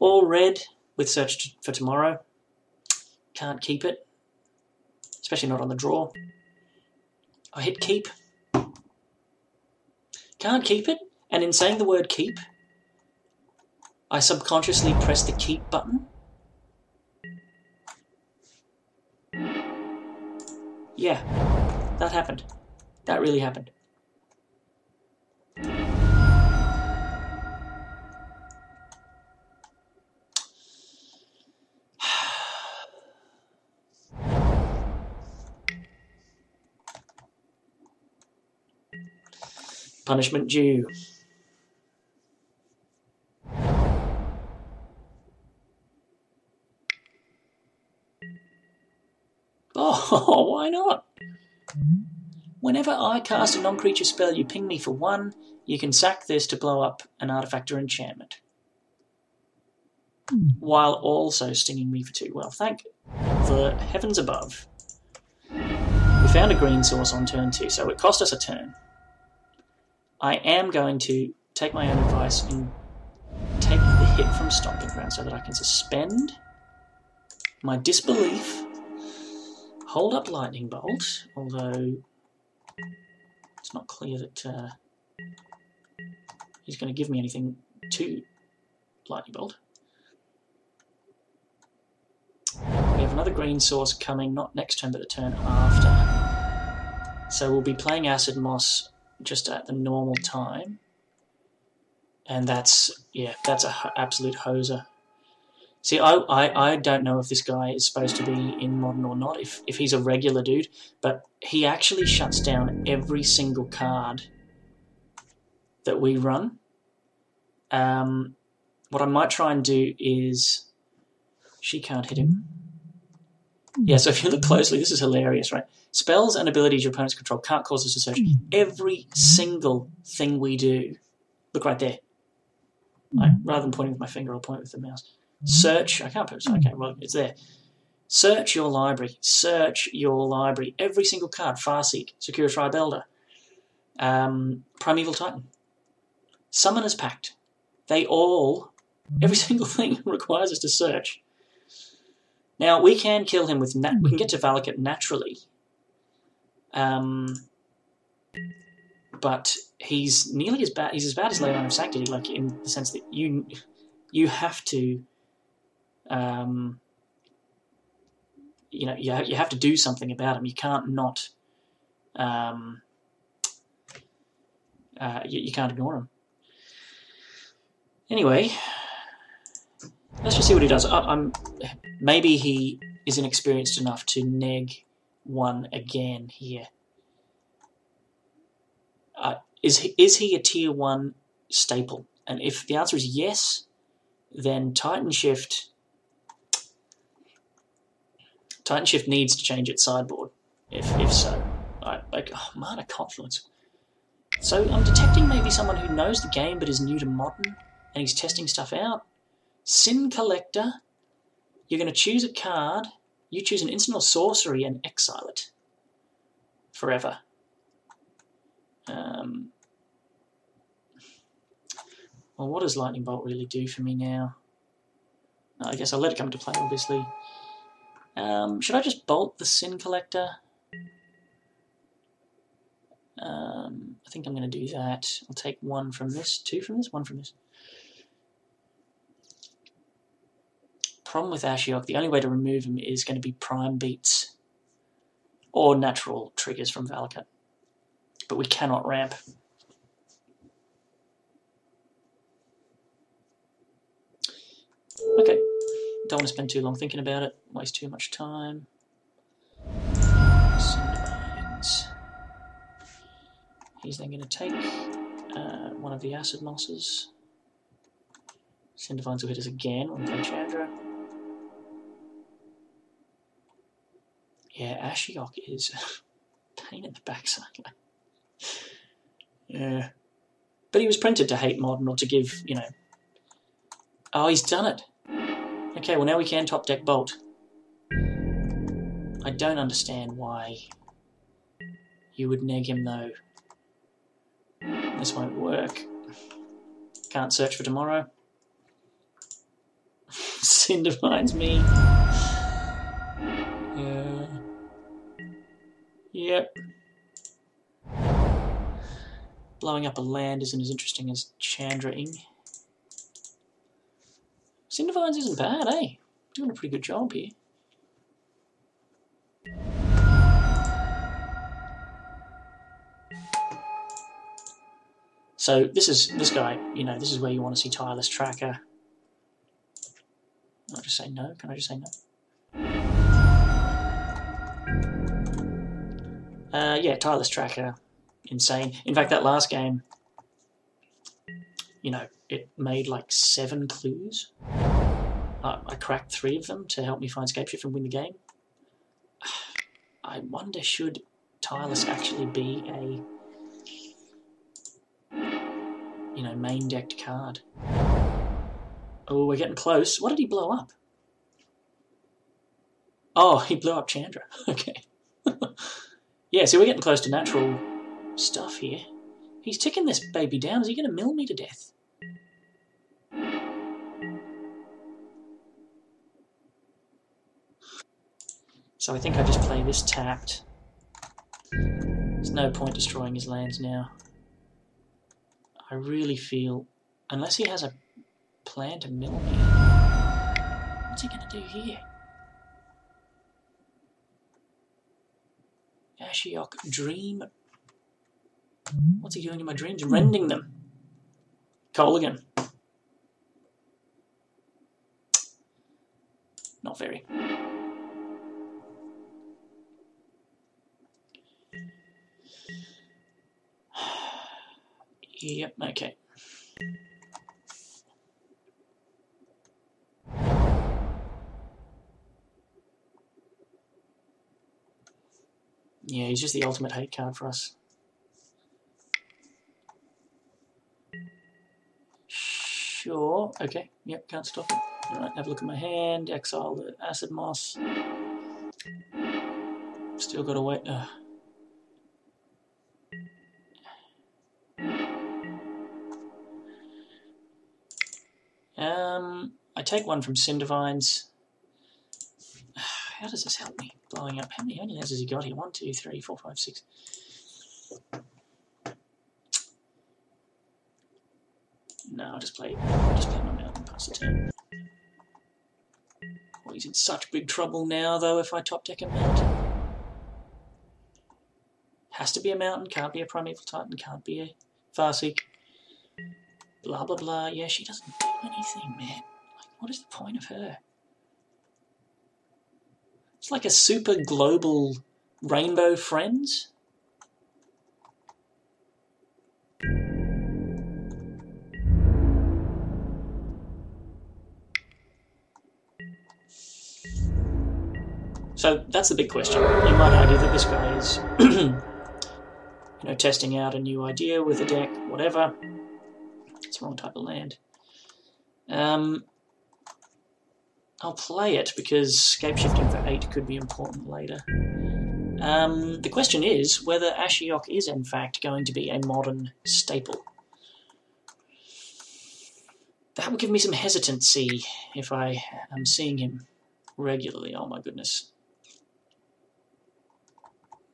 All red with Search for Tomorrow. Can't keep it. Especially not on the draw. I hit keep. Can't keep it. And in saying the word keep, I subconsciously press the keep button. Yeah, that happened. That really happened. Punishment due. Oh, why not? Whenever I cast a non-creature spell, you ping me for one. You can sack this to blow up an artifact or enchantment. While also stinging me for two. Well, thank the heavens above. We found a green source on turn two, so it cost us a turn. I am going to take my own advice and take the hit from Stomping Ground so that I can suspend my disbelief hold up Lightning Bolt, although it's not clear that uh, he's going to give me anything to Lightning Bolt. We have another green source coming, not next turn, but the turn after. So we'll be playing Acid Moss just at the normal time. And that's, yeah, that's an absolute hoser. See, I, I, I don't know if this guy is supposed to be in modern or not, if, if he's a regular dude, but he actually shuts down every single card that we run. Um, what I might try and do is. She can't hit him. Yeah, so if you look closely, this is hilarious, right? Spells and abilities your opponents control can't cause us to search every single thing we do. Look right there. Mm-hmm. Like, rather than pointing with my finger, I'll point with the mouse. Mm-hmm. Search, I can't put it, okay, mm-hmm. well, it's there. Search your library. Search your library. Every single card. Farseek, Sakura-Tribe Elder, um, Primeval Titan, Summoner's Pact. They all, every single thing requires us to search. Now, we can kill him with, nat- we can get to Valakut naturally. Um, but he's nearly as bad, he's as bad as Leyline of Sanctity, like in the sense that you, you have to um, you know, you, you have to do something about him. You can't not, um, uh, you, you can't ignore him. Anyway, let's just see what he does. I, am maybe he is inexperienced enough to neg one again here. Uh, is he, is he a tier one staple? And if the answer is yes, then Titan Shift Titan Shift needs to change its sideboard, if if so. I, like, oh, Mana Confluence. So I'm detecting maybe someone who knows the game but is new to modern, and he's testing stuff out. Sin Collector. You're going to choose a card. You choose an instant or sorcery and exile it. Forever. Um, well, what does Lightning Bolt really do for me now? I guess I'll let it come into play, obviously. Um, should I just bolt the Sin Collector? Um, I think I'm going to do that. I'll take one from this, two from this, one from this. Problem with Ashiok, the only way to remove him is going to be prime beats or natural triggers from Valakut. But we cannot ramp. Okay. Don't want to spend too long thinking about it, waste too much time. He's then going to take uh, one of the acid mosses. Cindervines will hit us again when we Yeah, Ashiok is a pain in the backside. yeah. But he was printed to hate modern or to give, you know. Oh, he's done it. Okay, well now we can top deck Bolt. I don't understand why you would neg him though. This won't work. Can't search for tomorrow. Cinder finds me. Yep. Blowing up a land isn't as interesting as Chandra-ing. Cindervines isn't bad, eh? Doing a pretty good job here. So this is this guy, you know, this is where you want to see tireless tracker. I'll just say no. Can I just say no? Uh, yeah, tireless tracker, insane. In fact, that last game, you know, it made like seven clues. I, I cracked three of them to help me find Scapeshift and win the game. I wonder should tireless actually be a you know, main decked card. Oh, we're getting close. What did he blow up? Oh, he blew up Chandra. Okay. yeah, so we're getting close to natural stuff here. He's ticking this baby down. Is he going to mill me to death? So I think I just play this tapped. There's no point destroying his lands now. I really feel, unless he has a plan to mill me, what's he going to do here? Ashiok Dream. What's he doing in my dreams? Hmm. Rending them. Kolaghan. Not very. Yep, okay. Yeah, he's just the ultimate hate card for us. Sure, okay, yep, can't stop it. Alright, have a look at my hand, exile the acid moss. Still gotta wait. Uh, Um, I take one from Cindervines. How does this help me? Blowing up. How many, many has he got here? One, two, three, four, five, six. No, I'll just play, I'll just play my mountain pass the turn. Oh, he's in such big trouble now, though, if I top deck a mountain. Has to be a mountain, can't be a primeval titan, can't be a Farseek blah blah blah. Yeah, she doesn't do anything, man. Like, what is the point of her? It's like a super global rainbow friends. So that's the big question. You might argue that this guy is, you know, testing out a new idea with a deck, whatever. It's the wrong type of land. Um, I'll play it because scape shifting for 8 could be important later. Um, the question is whether Ashiok is in fact going to be a modern staple. That would give me some hesitancy if I am seeing him regularly. Oh my goodness.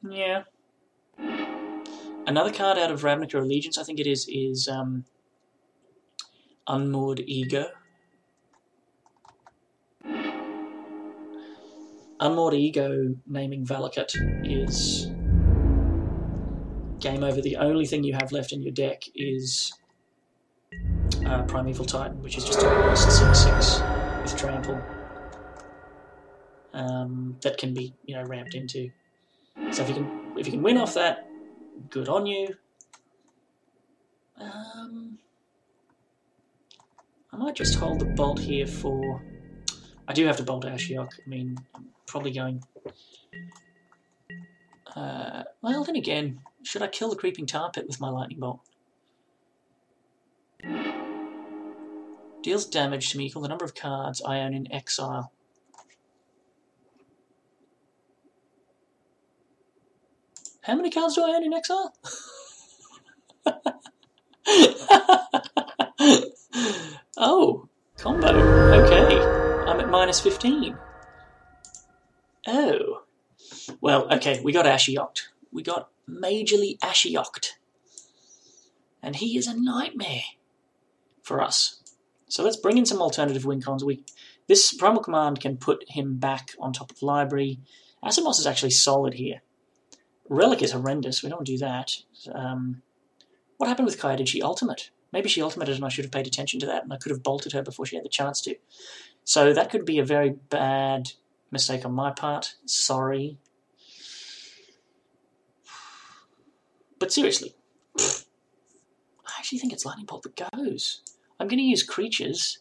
Yeah. Another card out of Ravnica Allegiance, I think it is, is um, Unmoored Ego. Unmoored Ego naming Valakut is game over. The only thing you have left in your deck is uh, Primeval Titan, which is just a cost 6 6 with Trample. Um, that can be, you know, ramped into. So if you can if you can win off that, good on you. Um, I might just hold the bolt here for... I do have to bolt Ashiok. I mean, probably going... Uh, well, then again, should I kill the Creeping Tar Pit with my Lightning Bolt? Deals damage to me equal the number of cards I own in exile. How many cards do I own in exile? oh, combo. Okay. I'm at minus 15. Oh. Well, okay, we got Ashioked. We got majorly Ashioked. And he is a nightmare for us. So let's bring in some alternative win cons. We, this Primal Command can put him back on top of Library. Acid is actually solid here. Relic is horrendous. We don't do that. Um, what happened with Kaya? Did she ultimate? Maybe she ultimated and I should have paid attention to that and I could have bolted her before she had the chance to. So that could be a very bad mistake on my part. Sorry. But seriously, I actually think it's Lightning Bolt that goes. I'm going to use creatures,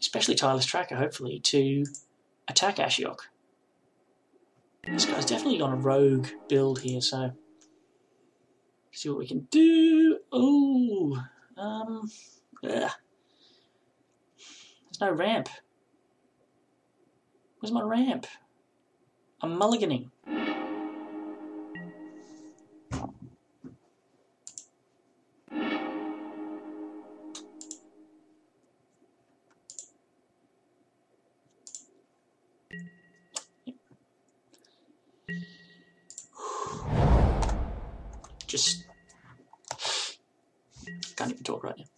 especially Tireless Tracker, hopefully, to attack Ashiok. This guy's definitely on a rogue build here, so see what we can do. Oh, um, ugh. there's no ramp. Where's my ramp? I'm mulliganing. Just can't even talk right now.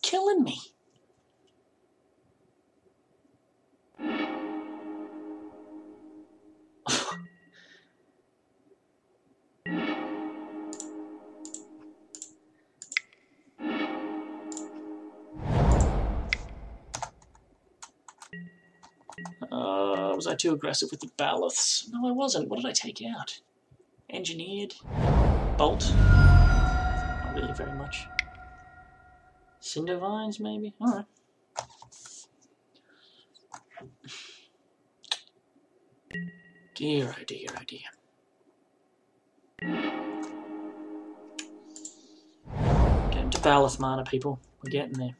Killing me. Uh, was I too aggressive with the Baloths? No, I wasn't. What did I take out? Engineered? Bolt? Not really very much. Cinder Vines, maybe? Alright. Dear, oh dear, oh dear. Getting to Baloth mana, people. We're getting there.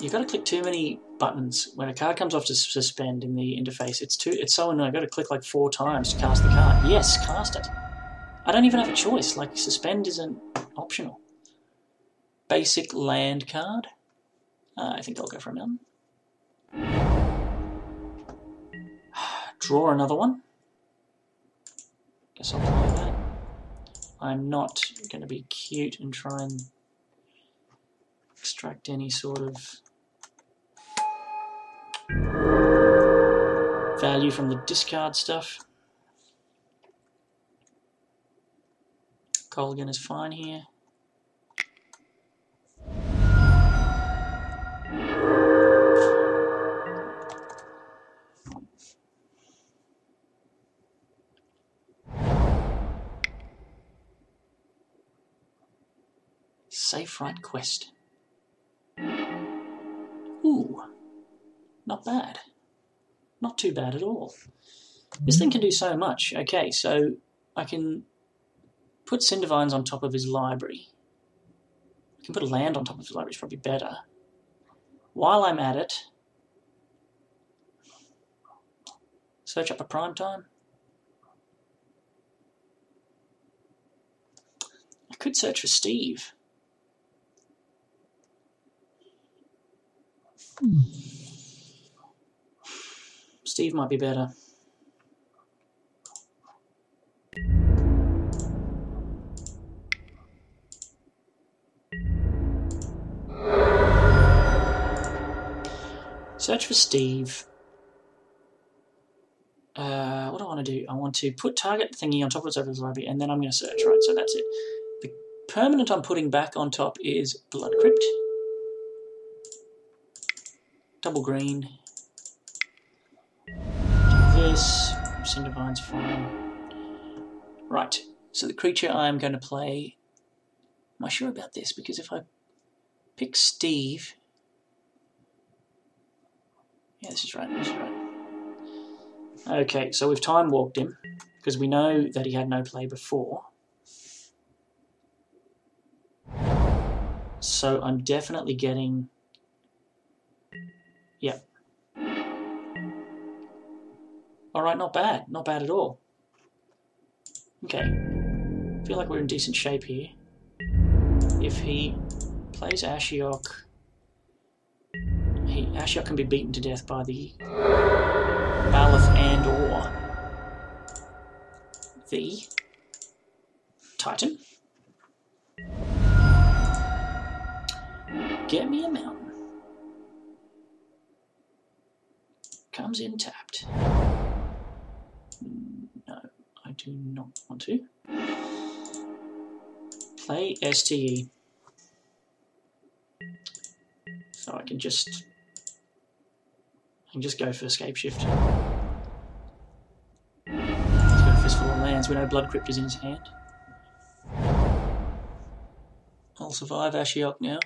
You've got to click too many buttons. When a card comes off to suspend in the interface, it's too it's so annoying. I've got to click like four times to cast the card. Yes, cast it. I don't even have a choice. Like, suspend isn't optional. Basic land card. Uh, I think I'll go for a mountain. Draw another one. That. I'm not going to be cute and try and extract any sort of value from the discard stuff. Kolaghan is fine here. Safe right quest. Ooh, not bad. Not too bad at all. This thing can do so much. Okay, so I can put Cindervines on top of his library. I can put a land on top of his library, it's probably better. While I'm at it, search up a prime time. I could search for Steve. Steve might be better. Search for Steve. Uh, what do I want to do? I want to put target thingy on top of its overlay library, and then I'm going to search. Right, so that's it. The permanent I'm putting back on top is Blood Crypt. Double green. This. Cindervine's fine. Right, so the creature I'm going to play. Am I sure about this? Because if I pick Steve. Yeah, this is right. This is right. Okay, so we've time walked him because we know that he had no play before. So I'm definitely getting. Yep. Alright, not bad. Not bad at all. Okay. feel like we're in decent shape here. If he plays Ashiok, he, Ashiok can be beaten to death by the Baloth and or the Titan. Get me a mountain. Comes in tapped. No, I do not want to. Play STE. So I can just I can just go for Scapeshift. Let's go fistful of lands. We know Blood Crypt is in his hand. I'll survive Ashiok now.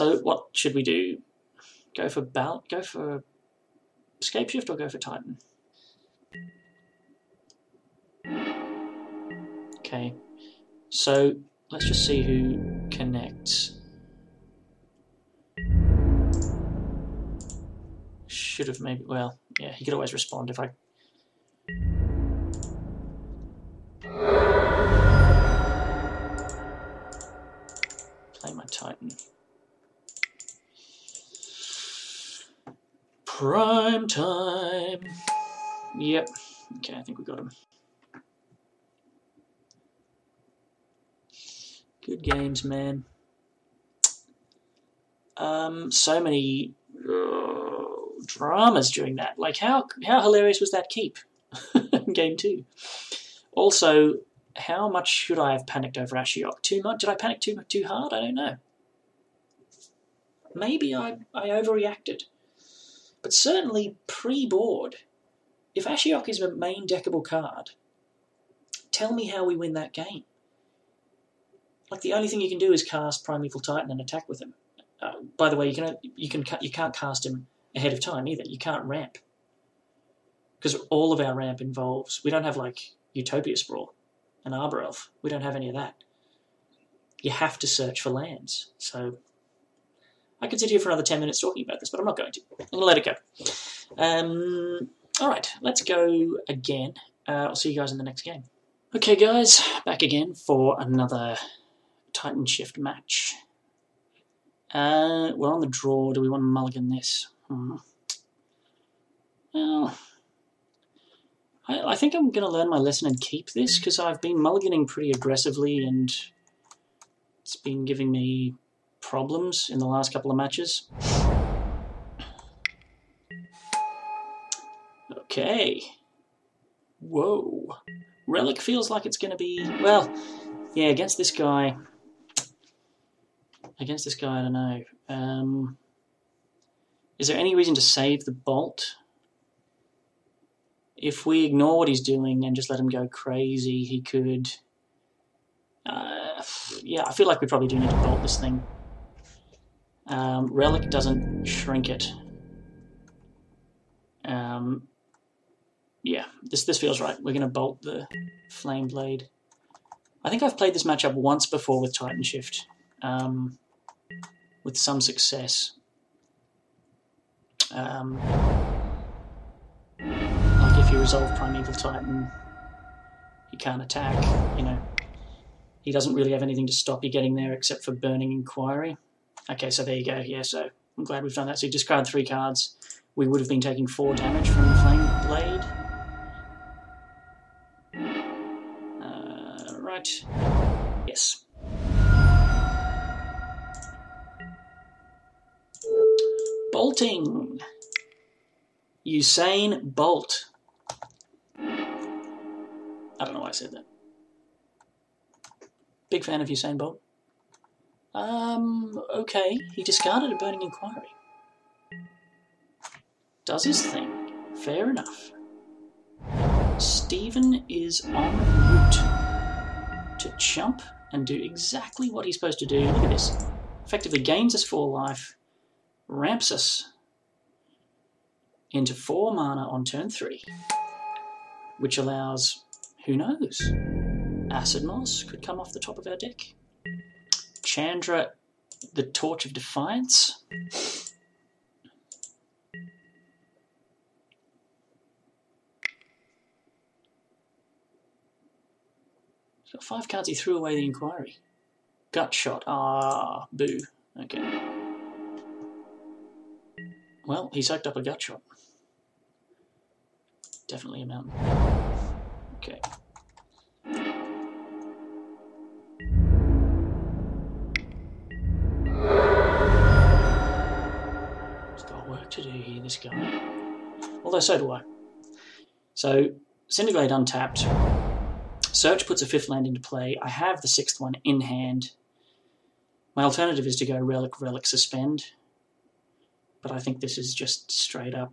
So what should we do? Go for Bal go for Scapeshift or go for Titan? Okay. So let's just see who connects. Should have maybe well, yeah, he could always respond if I Prime time. Yep. Okay, I think we got him. Good games, man. Um, so many uh, dramas during that. Like, how how hilarious was that keep? Game two. Also, how much should I have panicked over Ashiok? Too much? Did I panic too too hard? I don't know. Maybe I, I overreacted. But certainly pre-board, if Ashiok is a main deckable card, tell me how we win that game. Like the only thing you can do is cast Primeval Titan and attack with him. Uh, by the way, you can you can you can't cast him ahead of time either. You can't ramp because all of our ramp involves we don't have like Utopia Sprawl and Arbor Elf. We don't have any of that. You have to search for lands. So I could sit here for another ten minutes talking about this, but I'm not going to. I'm gonna let it go. Um, all right, let's go again. Uh, I'll see you guys in the next game. Okay, guys, back again for another Titan Shift match. Uh, we're on the draw. Do we want to mulligan this? Hmm. Well, I, I think I'm going to learn my lesson and keep this because I've been mulliganing pretty aggressively and it's been giving me problems in the last couple of matches. Okay. Whoa. Relic feels like it's going to be, well, yeah, against this guy, against this guy, I don't know. Um, is there any reason to save the bolt? If we ignore what he's doing and just let him go crazy, he could. Uh, yeah, I feel like we probably do need to bolt this thing. Um, Relic doesn't shrink it. Um, yeah, this this feels right. We're going to bolt the Flame Blade. I think I've played this matchup once before with Titan Shift. Um, with some success. Um, like if you resolve Primeval Titan, he can't attack, you know. He doesn't really have anything to stop you getting there except for Burning Inquiry. Okay, so there you go. Yeah, so I'm glad we've done that. So you discard three cards. We would have been taking four damage from the Flame Blade. Uh, right. Yes. Bolting. Usain Bolt. I don't know why I said that. Big fan of Usain Bolt. Um, okay. He discarded a Burning Inquiry. Does his thing. Fair enough. Stephen is en route to jump and do exactly what he's supposed to do. Look at this. Effectively gains us 4 life, ramps us into 4 mana on turn 3, which allows, who knows, Acid Moss could come off the top of our deck. Chandra, the Torch of Defiance. Got five cards, he threw away the inquiry. Gut shot. Ah, boo. Okay. Well, he soaked up a gut shot. Definitely a mountain. Okay. This guy. Although, so do I. So, Cinderglade untapped. Search puts a fifth land into play. I have the sixth one in hand. My alternative is to go Relic, Relic, Suspend. But I think this is just straight up.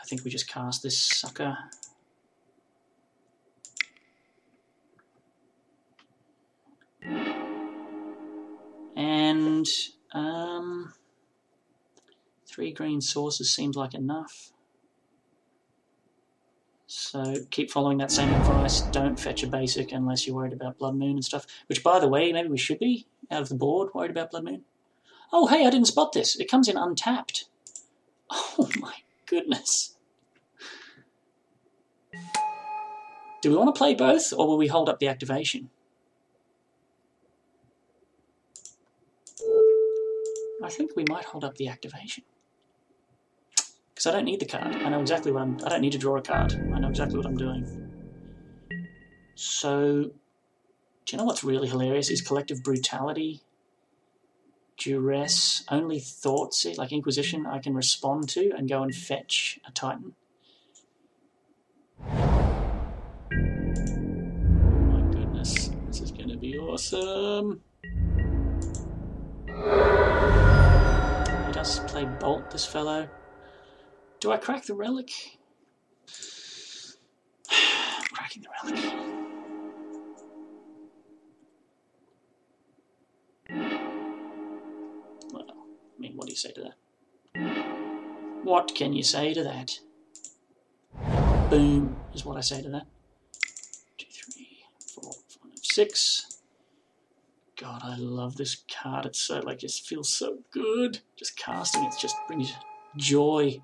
I think we just cast this sucker. And um, three green sources seems like enough. So keep following that same advice. Don't fetch a basic unless you're worried about Blood Moon and stuff. Which, by the way, maybe we should be out of the board worried about Blood Moon. Oh, hey, I didn't spot this. It comes in untapped. Oh my goodness. Do we want to play both, or will we hold up the activation? I think we might hold up the activation. Because I don't need the card. I know exactly what I'm... I don't need to draw a card. I know exactly what I'm doing. So, do you know what's really hilarious? Is collective brutality, duress, only thoughts, eh, like Inquisition, I can respond to and go and fetch a Titan. my goodness, this is going to be awesome. He does play Bolt, this fellow. Do I crack the relic? Cracking the relic. Well, I mean, what do you say to that? What can you say to that? Boom, is what I say to that. Two, three, four, five, six. God, I love this card. It's so, like, just feels so good. Just casting it just brings joy.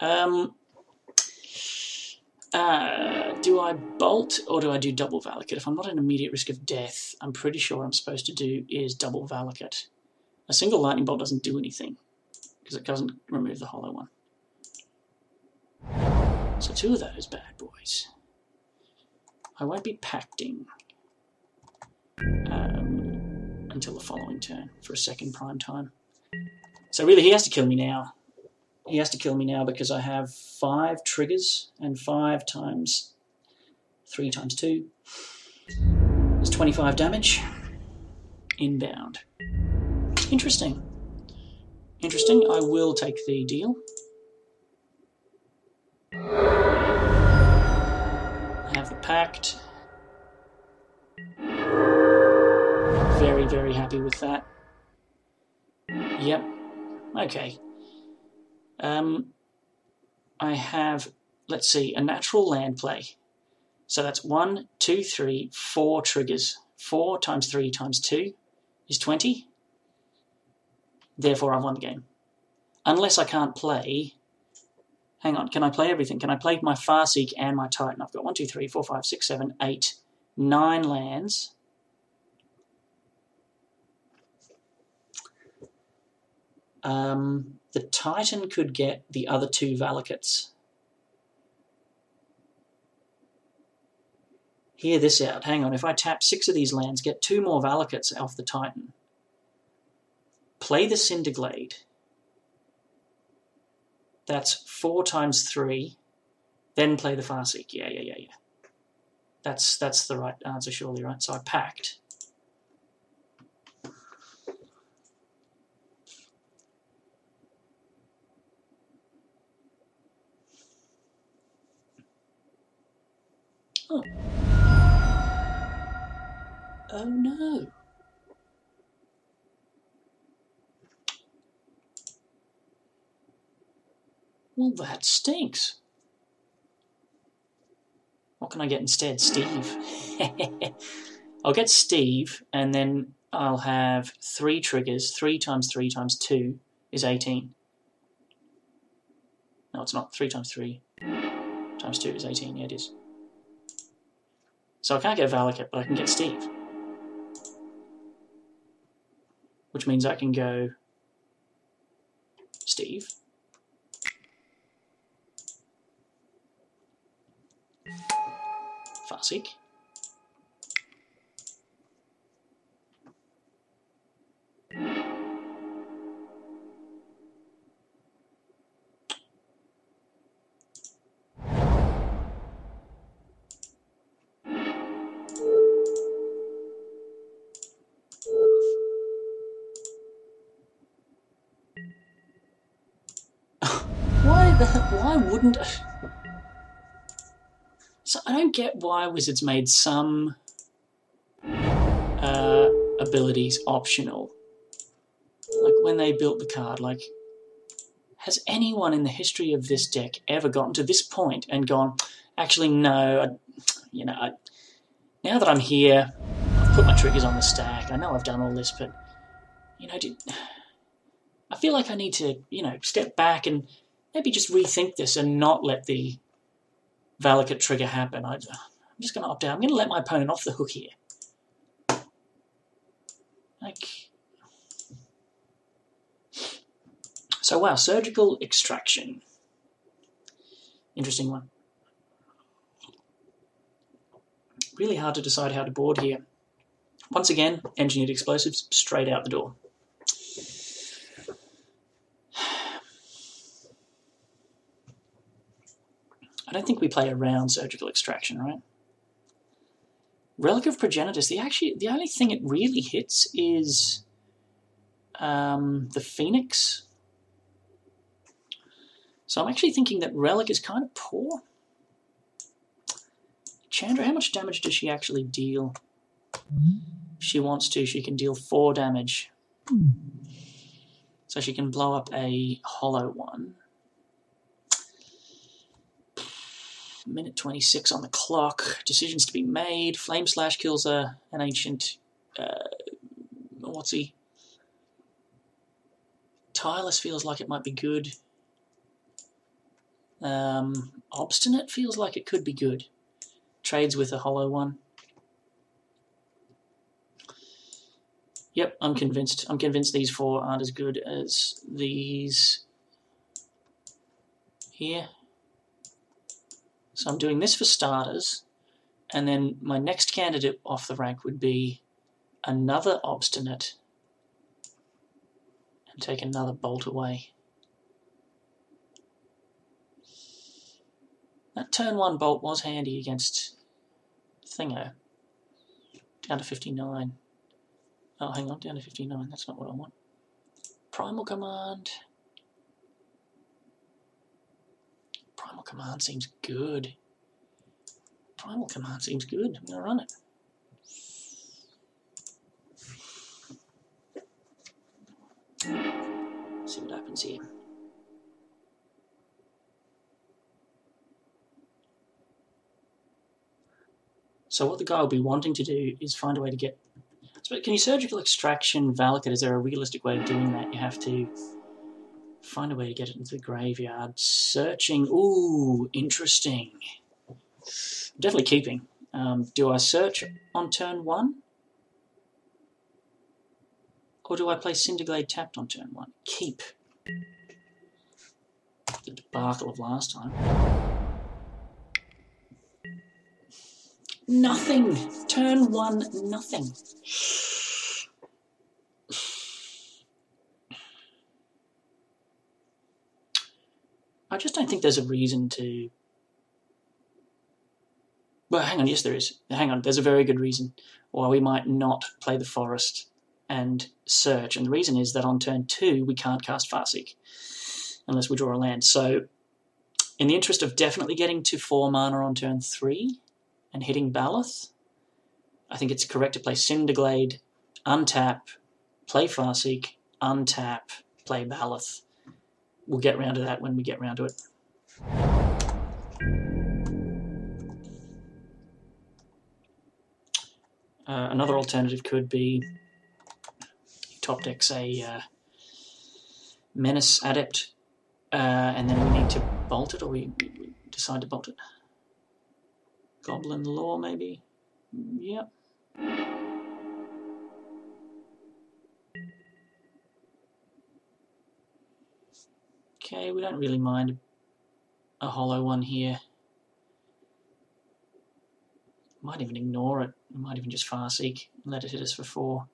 Um, uh, do I bolt or do I do double Valakut? If I'm not in immediate risk of death, I'm pretty sure I'm supposed to do is double Valakut. A single lightning bolt doesn't do anything because it doesn't remove the hollow one. So two of those bad boys. I won't be pacting um, until the following turn for a second prime time. So really, he has to kill me now he has to kill me now because I have five triggers and five times three times two is 25 damage inbound. Interesting. Interesting. I will take the deal. I have the pact. Very, very happy with that. Yep. Okay. Um, I have, let's see, a natural land play. So that's one, two, three, four triggers. Four times three times two is 20. Therefore, I've won the game. Unless I can't play Hang on, can I play everything? Can I play my Farseek and my Titan? I've got one, two, three, four, five, six, seven, eight, nine lands. Um, the Titan could get the other two Valakuts. Hear this out. Hang on, if I tap six of these lands, get two more Valakuts off the Titan. Play the Cinderglade. That's four times three. Then play the Farseek. Yeah, yeah, yeah, yeah. That's that's the right answer, surely, right? So I packed. Oh. Oh no. Well, that stinks. What can I get instead? Steve. I'll get Steve, and then I'll have three triggers. Three times three times two is 18. No, it's not. Three times three times two is 18. Yeah, it is. So I can't get Valakut, but I can get Steve. Which means I can go Steve. Farseek. Get why Wizards made some uh, abilities optional. Like when they built the card, like has anyone in the history of this deck ever gotten to this point and gone, actually no, I, you know, I, now that I'm here, I've put my triggers on the stack. I know I've done all this, but you know, did, I feel like I need to, you know, step back and maybe just rethink this and not let the Valakut trigger happen. I, am just going to opt out. I'm going to let my opponent off the hook here. Like, so wow, surgical extraction. Interesting one. Really hard to decide how to board here. Once again, engineered explosives straight out the door. I don't think we play around surgical extraction, right? Relic of Progenitus, the actually the only thing it really hits is um, the Phoenix. So I'm actually thinking that Relic is kind of poor. Chandra, how much damage does she actually deal? If she wants to, she can deal four damage. So she can blow up a hollow one. Minute 26 on the clock. Decisions to be made. Flame Slash kills a, an ancient. Uh, what's he? Tireless feels like it might be good. Um, Obstinate feels like it could be good. Trades with a hollow one. Yep, I'm convinced. I'm convinced these four aren't as good as these here. So I'm doing this for starters, and then my next candidate off the rank would be another obstinate and take another bolt away. That turn one bolt was handy against Thingo. Down to 59. Oh, hang on, down to 59. That's not what I want. Primal Command. Primal Command seems good. Primal Command seems good. I'm going to run it. See what happens here. So what the guy will be wanting to do is find a way to get... Can you surgical extraction Valakut? Is there a realistic way of doing that? You have to Find a way to get it into the graveyard. Searching. Ooh, interesting. Definitely keeping. Um, do I search on turn one? Or do I play Cinderglade tapped on turn one? Keep. The debacle of last time. Nothing. Turn one, nothing. I just don't think there's a reason to. Well, hang on. Yes, there is. Hang on. There's a very good reason why we might not play the forest and search, and the reason is that on turn two we can't cast Farseek unless we draw a land. So, in the interest of definitely getting to four mana on turn three and hitting Baloth, I think it's correct to play Cinderglade, untap, play Farseek, untap, play Baloth we'll get around to that when we get around to it. Uh, another alternative could be top decks a uh, Menace Adept, uh, and then we need to bolt it, or we, we decide to bolt it. Goblin Lore, maybe? Yep. Okay, we don't really mind a hollow one here. Might even ignore it. We might even just Farseek and let it hit us for four.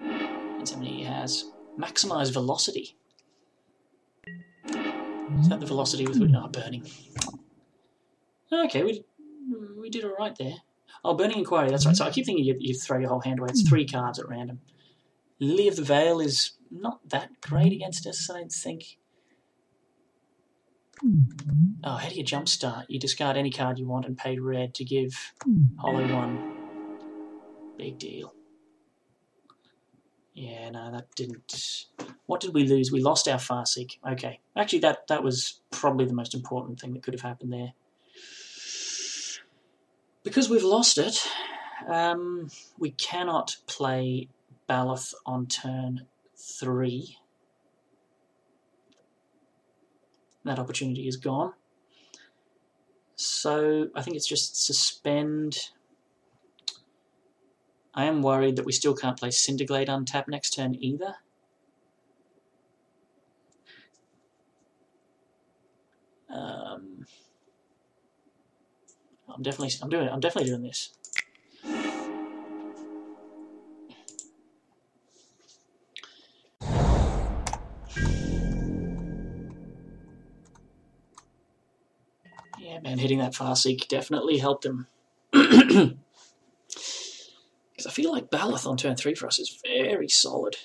That's how many he has. Maximize velocity. Is that the velocity with which... Oh, burning. Okay, we, we did alright there. Oh, Burning Inquiry, that's right. So I keep thinking you, you throw your whole hand away. It's three cards at random. Lily of the Veil is not that great against us, I don't think. Oh, how do you jumpstart? You discard any card you want and pay red to give Hollow one. Big deal. Yeah, no, that didn't. What did we lose? We lost our Farseek. Okay, actually, that that was probably the most important thing that could have happened there. Because we've lost it, um, we cannot play Baloth on turn three. That opportunity is gone. So I think it's just suspend. I am worried that we still can't play Cinderglade untap next turn either. Um, I'm definitely I'm doing I'm definitely doing this. And hitting that Farseek definitely helped him. Because I feel like Baloth on turn 3 for us is very solid.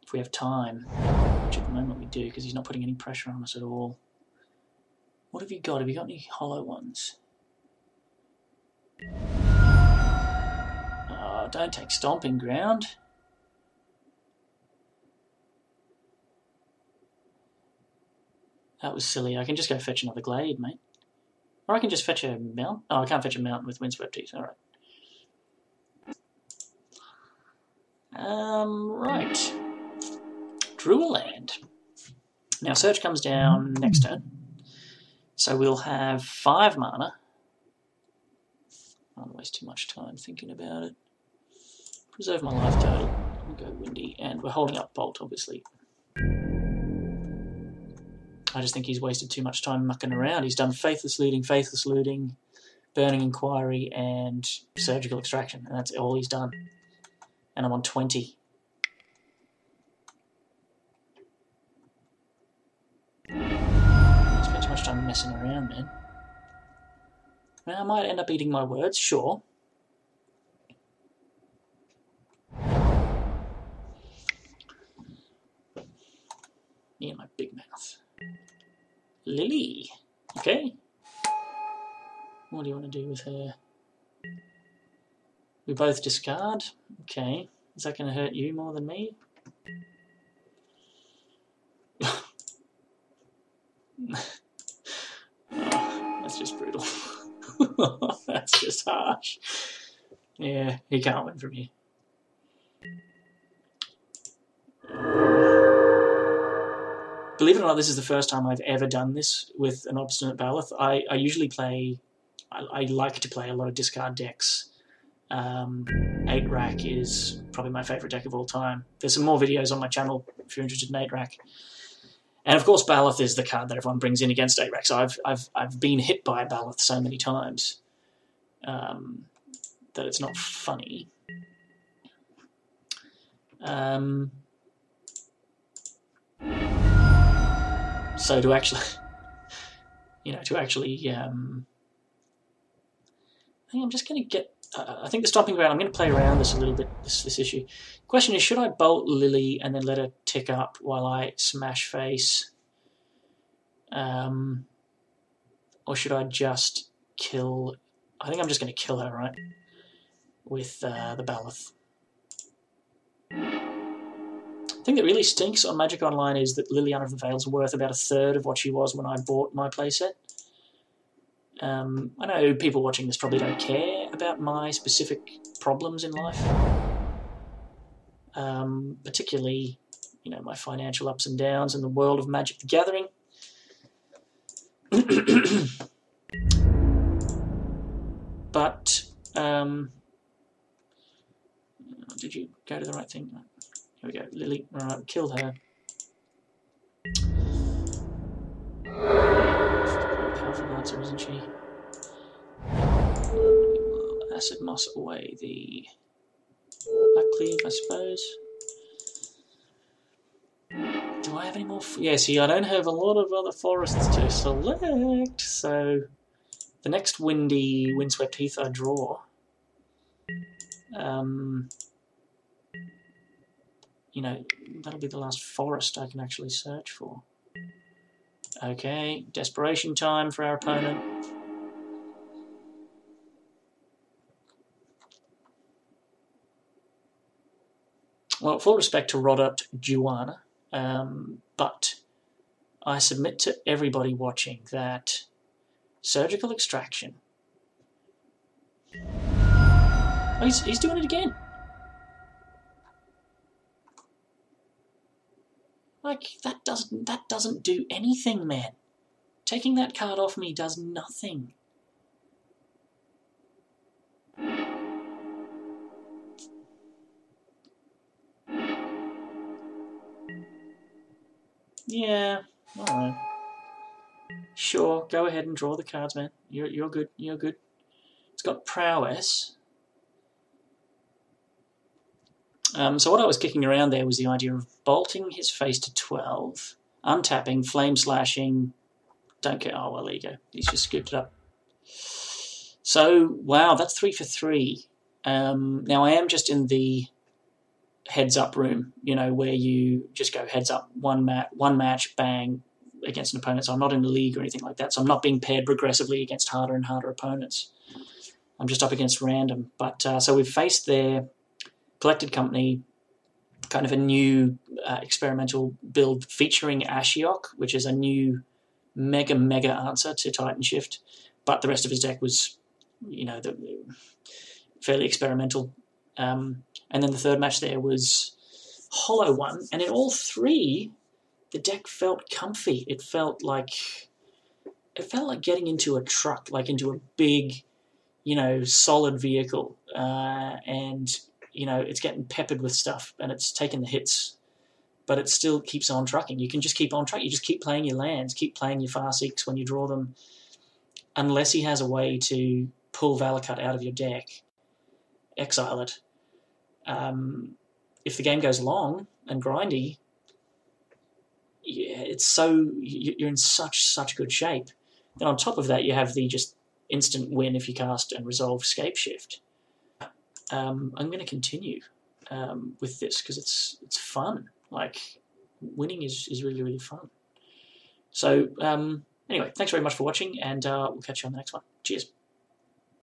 If we have time, which at the moment we do because he's not putting any pressure on us at all. What have you got? Have you got any hollow ones? Oh, don't take stomping ground. That was silly. I can just go fetch another glade, mate. Or I can just fetch a mount. Oh, I can't fetch a mountain with windswept heath. Alright. Um, right. Land. Now, search comes down next turn. So we'll have five mana I don't waste too much time thinking about it. Preserve my life total. We'll go Windy, and we're holding up Bolt, obviously. I just think he's wasted too much time mucking around. He's done Faithless Looting, Faithless Looting, Burning Inquiry, and Surgical Extraction, and that's all he's done. And I'm on 20. Spent too much time messing around, man. I might end up eating my words, sure. Me and my big mouth. Lily. Okay. What do you want to do with her? We both discard. Okay. Is that going to hurt you more than me? oh, that's just brutal. that's just harsh. Yeah, he can't win from here. Believe it or not, this is the first time I've ever done this with an Obstinate Baloth. I, I usually play, I, I like to play a lot of discard decks. Um, 8 Rack is probably my favourite deck of all time. There's some more videos on my channel if you're interested in 8 Rack. And of course, Baloth is the card that everyone brings in against 8 Rack. So I've, I've, I've been hit by Baloth so many times um, that it's not funny. Um, so to actually, you know, to actually, um, I think I'm just going to get. I think the stomping ground. I'm going to play around this a little bit. This this issue. Question is, should I bolt Lily and then let her tick up while I smash face, um, or should I just kill? I think I'm just going to kill her, right? With uh, the Baloth thing that really stinks on Magic Online is that Liliana of the Veil's worth about a third of what she was when I bought my playset. Um, I know people watching this probably don't care about my specific problems in life, um, particularly, you know, my financial ups and downs in the world of Magic the Gathering. but um, did you go to the right thing? Here we go, Lily. Alright, kill her. Dancer, isn't she? Acid moss away the black cleave, I suppose. Do I have any more? yeah, see, I don't have a lot of other forests to select, so the next windy, windswept heath I draw. Um, you know, that'll be the last forest I can actually search for. Okay, desperation time for our opponent. Well, full respect to Rodert Juana, um, but I submit to everybody watching that surgical extraction. Oh, he's, he's doing it again. Like that doesn't that doesn't do anything, man. Taking that card off me does nothing. Yeah, alright. Sure, go ahead and draw the cards, man. You're you're good, you're good. It's got prowess. Um, so what I was kicking around there was the idea of bolting his face to 12, untapping, flame slashing, don't care, oh well there you go, he's just scooped it up. So, wow, that's three for three. Um, now I am just in the heads up room, you know, where you just go heads up, one, mat, one match, bang, against an opponent. So I'm not in the league or anything like that. So I'm not being paired progressively against harder and harder opponents. I'm just up against random. But uh, so we've faced there collected company, kind of a new uh, experimental build featuring Ashiok, which is a new mega, mega answer to Titan Shift. But the rest of his deck was, you know, the, fairly experimental. Um, and then the third match there was Hollow One. And in all three, the deck felt comfy. It felt like it felt like getting into a truck, like into a big, you know, solid vehicle. Uh, and you know, it's getting peppered with stuff and it's taking the hits, but it still keeps on trucking. You can just keep on trucking. You just keep playing your lands, keep playing your Farseeks when you draw them, unless he has a way to pull Valakut out of your deck, exile it. Um, if the game goes long and grindy, yeah, it's so you're in such such good shape. Then on top of that, you have the just instant win if you cast and resolve Scapeshift um, I'm going to continue um, with this because it's it's fun. Like winning is is really really fun. So um, anyway, thanks very much for watching, and uh, we'll catch you on the next one. Cheers.